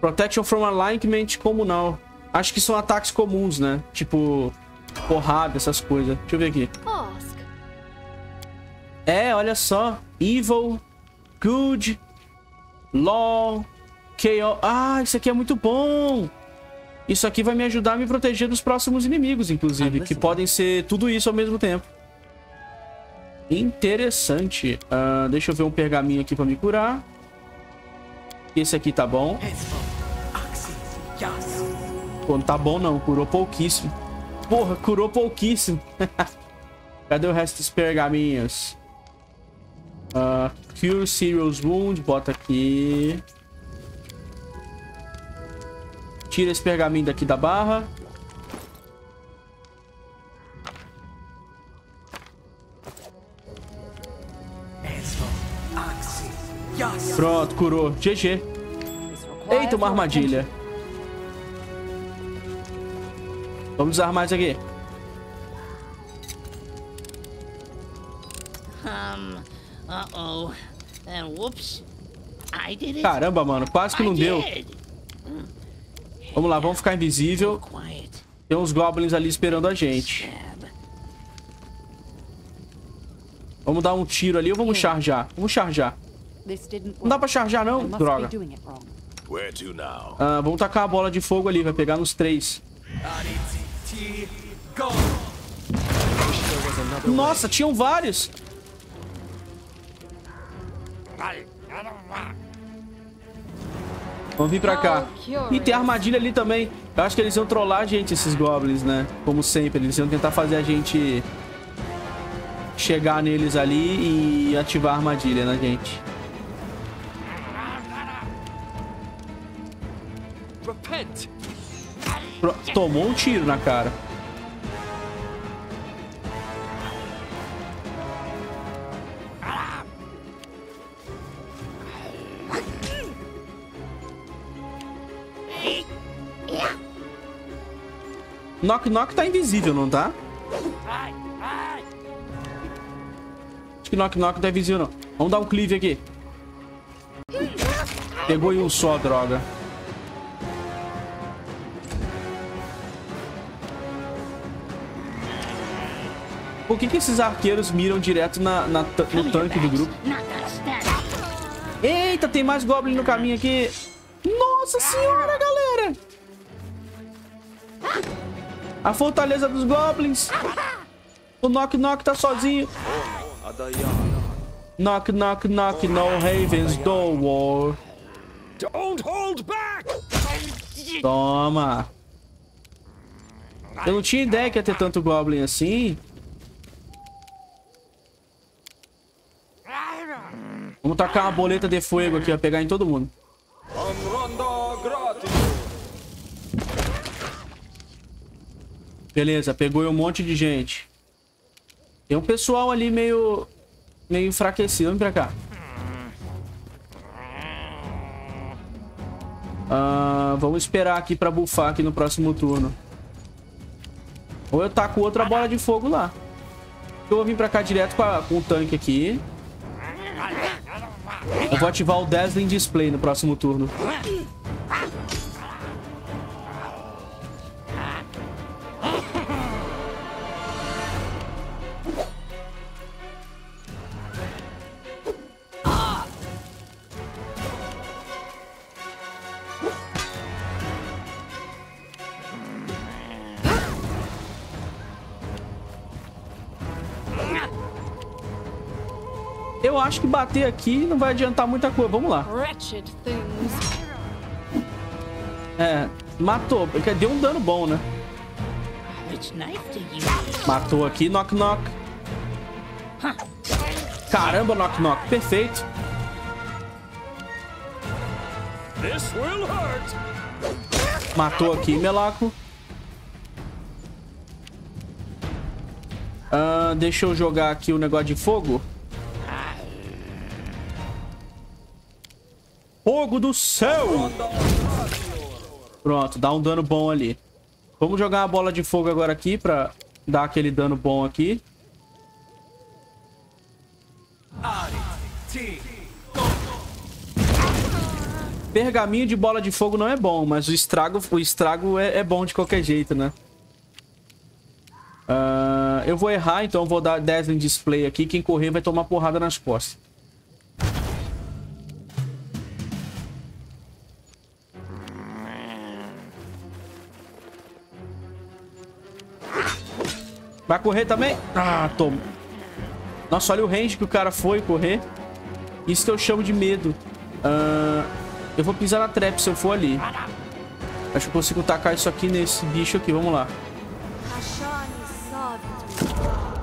Protection from alignment comunal. Acho que são ataques comuns, né? Tipo, porrada, essas coisas. Deixa eu ver aqui. É, olha só. Evil, good, law, chaos. Ah, isso aqui é muito bom. Isso aqui vai me ajudar a me proteger dos próximos inimigos, inclusive. Que podem ser tudo isso ao mesmo tempo. Interessante. Uh, deixa eu ver um pergaminho aqui pra me curar. Esse aqui tá bom. Pô, não tá bom não. Curou pouquíssimo. Porra, curou pouquíssimo. <laughs> Cadê o resto dos pergaminhos? Uh, cure Serious Wound. Bota aqui. Tira esse pergaminho daqui da barra. Pronto, curou. GG. Eita, uma armadilha. Vamos desarmar isso aqui. Um, did it. Caramba, mano, quase que não deu. Vamos lá, vamos ficar invisível. Tem uns goblins ali esperando a gente. Vamos dar um tiro ali ou vamos charjar? Vamos charjar. Não dá pra charjar, não? Droga. Ah, vamos tacar a bola de fogo ali, vai pegar nos três. Nossa, tinham vários. Vamos vir pra cá. E tem armadilha ali também. Eu acho que eles iam trollar a gente, esses goblins, né? Como sempre, eles iam tentar fazer a gente chegar neles ali e ativar a armadilha na gente. Pro- Tomou um tiro na cara. Knock Knock tá invisível, não tá? Acho que Knock Knock tá invisível, não. Vamos dar um cleave aqui. Pegou em um só, droga. Por que, que esses arqueiros miram direto na, na no tanque do grupo? Eita, tem mais Goblin no caminho aqui. Nossa senhora, galera. A fortaleza dos Goblins. O Knock Knock tá sozinho. Knock Knock Knock no Ravens Door War. Don't hold back! Toma. Eu não tinha ideia que ia ter tanto Goblin assim. Vamos tacar uma boleta de fogo aqui, ó. Pegar em todo mundo. Beleza, pegou um monte de gente. Tem um pessoal ali meio... Meio enfraquecido. Vem pra cá. Ah, vamos esperar aqui pra bufar aqui no próximo turno. Ou eu taco outra bola de fogo lá. Eu vou vir pra cá direto com, a- com o tanque aqui. Eu vou ativar o Dazzling Display no próximo turno. Eu acho que bater aqui não vai adiantar muita coisa. Vamos lá. É, matou. porque Deu um dano bom, né? Matou aqui, knock knock. Caramba, knock knock. Perfeito. This will hurt. Matou aqui, Melaco. Ah, deixa eu jogar aqui o negócio de fogo. Fogo do céu! Pronto, dá um dano bom ali. Vamos jogar uma bola de fogo agora aqui pra dar aquele dano bom aqui. Pergaminho de bola de fogo não é bom, mas o estrago, o estrago é, é bom de qualquer jeito, né? Ah, eu vou errar, então vou dar Dazzling Display aqui. Quem correr vai tomar porrada nas costas. Vai correr também? Ah, toma. Nossa, olha o range que o cara foi correr. Isso que eu chamo de medo. Ah, eu vou pisar na trap se eu for ali. Acho que eu consigo tacar isso aqui nesse bicho aqui. Vamos lá.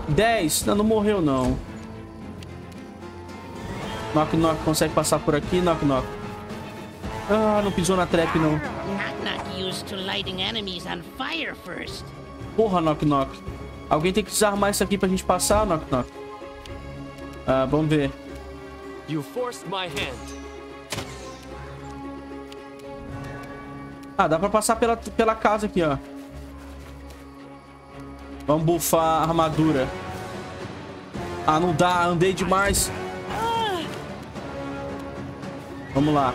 10. Não, não morreu, não. Knock Knock consegue passar por aqui. Knock Knock. Ah, não pisou na trap, não. Porra, Knock Knock. Alguém tem que desarmar isso aqui pra gente passar, Knock Knock. Ah, vamos ver. You forced my hand. Ah, dá pra passar pela, pela casa aqui, ó. Vamos buffar a armadura. Ah, não dá. Andei demais. Vamos lá.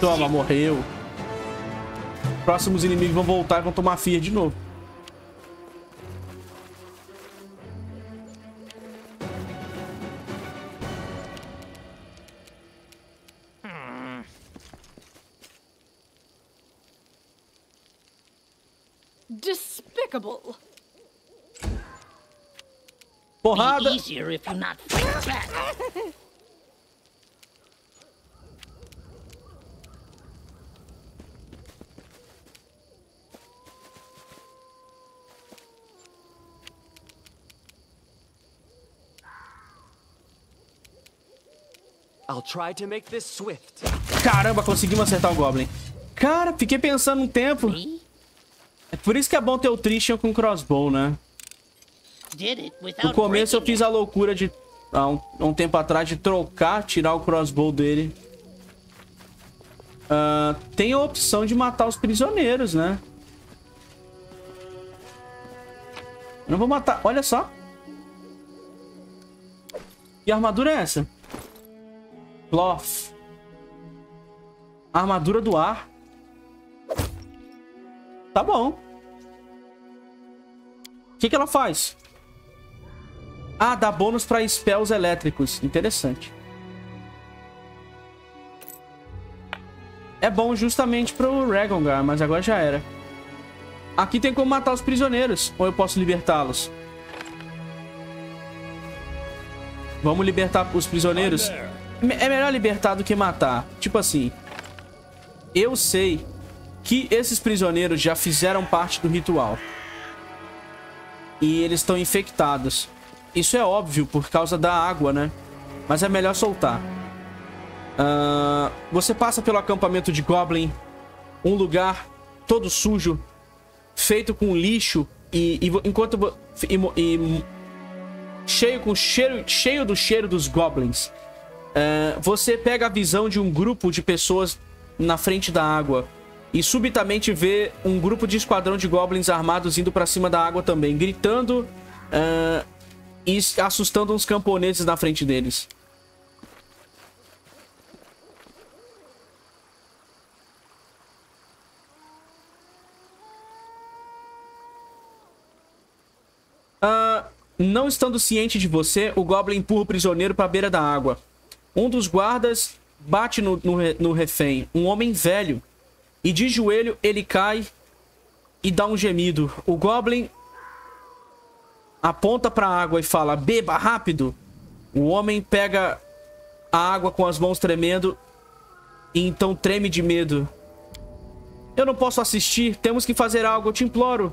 Toma, morreu. Próximos inimigos vão voltar e vão tomar fear de novo. Despicable. Porrada. Be easier if you not fight back. <laughs> I'll try to make this swift. Caramba, conseguimos acertar o Goblin. Cara, fiquei pensando um tempo. É por isso que é bom ter o Christian com crossbow, né? Did it without No começo eu fiz a loucura de... Há um, um tempo atrás de trocar, tirar o crossbow dele. Ah, tem a opção de matar os prisioneiros, né? Eu não vou matar... Olha só. Que armadura é essa? Cloth. Armadura do ar. Tá bom. O que, que ela faz? Ah, dá bônus pra spells elétricos. Interessante. É bom justamente pro Ragongar, mas agora já era. Aqui tem como matar os prisioneiros. Ou eu posso libertá-los? Vamos libertar os prisioneiros? É melhor libertar do que matar. Tipo assim. Eu sei que esses prisioneiros já fizeram parte do ritual. E eles estão infectados. Isso é óbvio por causa da água, né? Mas é melhor soltar. Ah, você passa pelo acampamento de Goblin. Um lugar todo sujo. Feito com lixo. E, e enquanto... E, e cheio com cheiro... Cheio do cheiro dos Goblins. Ah, você pega a visão de um grupo de pessoas na frente da água. E subitamente vê um grupo de esquadrão de goblins armados indo pra cima da água também, gritando ah, e assustando uns camponeses na frente deles. Ah, não estando ciente de você, o Goblin empurra o prisioneiro para a beira da água. Um dos guardas bate no, no, no refém, um homem velho, e de joelho ele cai e dá um gemido. O Goblin aponta para a água e fala: Beba rápido. O homem pega a água com as mãos tremendo E então treme de medo. Eu não posso assistir. Temos que fazer algo, eu te imploro.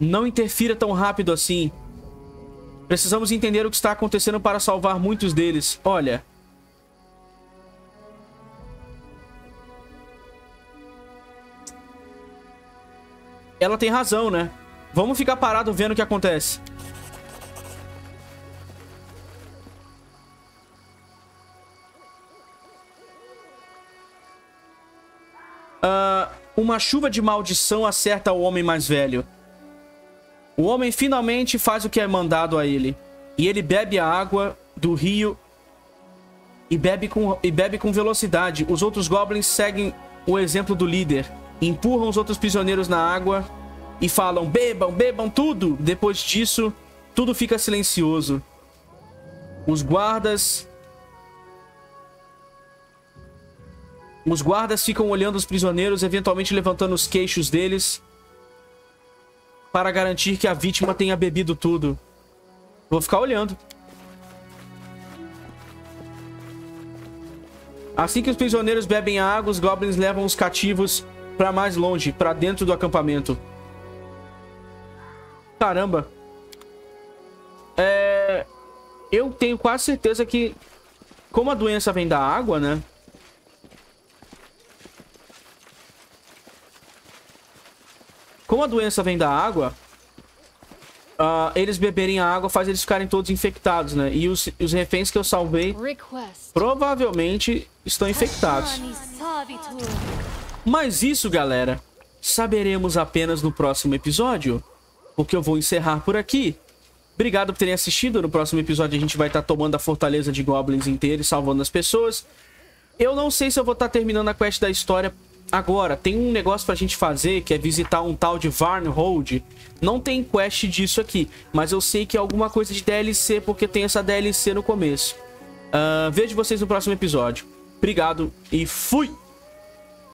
Não interfira tão rápido assim. Precisamos entender o que está acontecendo para salvar muitos deles. Olha. Ela tem razão, né? Vamos ficar parado vendo o que acontece. Uh, uma chuva de maldição acerta o homem mais velho. O homem finalmente faz o que é mandado a ele. E ele bebe a água do rio e bebe com, e bebe com velocidade. Os outros goblins seguem o exemplo do líder. Empurram os outros prisioneiros na água e falam: bebam, bebam tudo. Depois disso, tudo fica silencioso. Os guardas Os guardas ficam olhando os prisioneiros, eventualmente levantando os queixos deles para garantir que a vítima tenha bebido tudo. Vou ficar olhando. Assim que os prisioneiros bebem água, os goblins levam os cativos para mais longe, para dentro do acampamento. Caramba. É... Eu tenho quase certeza que, como a doença vem da água, né? Como a doença vem da água, uh, eles beberem a água faz eles ficarem todos infectados, né? E os, os reféns que eu salvei provavelmente estão infectados. Mas isso, galera, saberemos apenas no próximo episódio, porque eu vou encerrar por aqui. Obrigado por terem assistido. No próximo episódio a gente vai estar tomando a fortaleza de goblins inteira e salvando as pessoas. Eu não sei se eu vou estar terminando a quest da história Agora, tem um negócio pra gente fazer que é visitar um tal de Varnhold. Não tem quest disso aqui, mas eu sei que é alguma coisa de DLC porque tem essa DLC no começo. Uh, vejo vocês no próximo episódio. Obrigado e fui!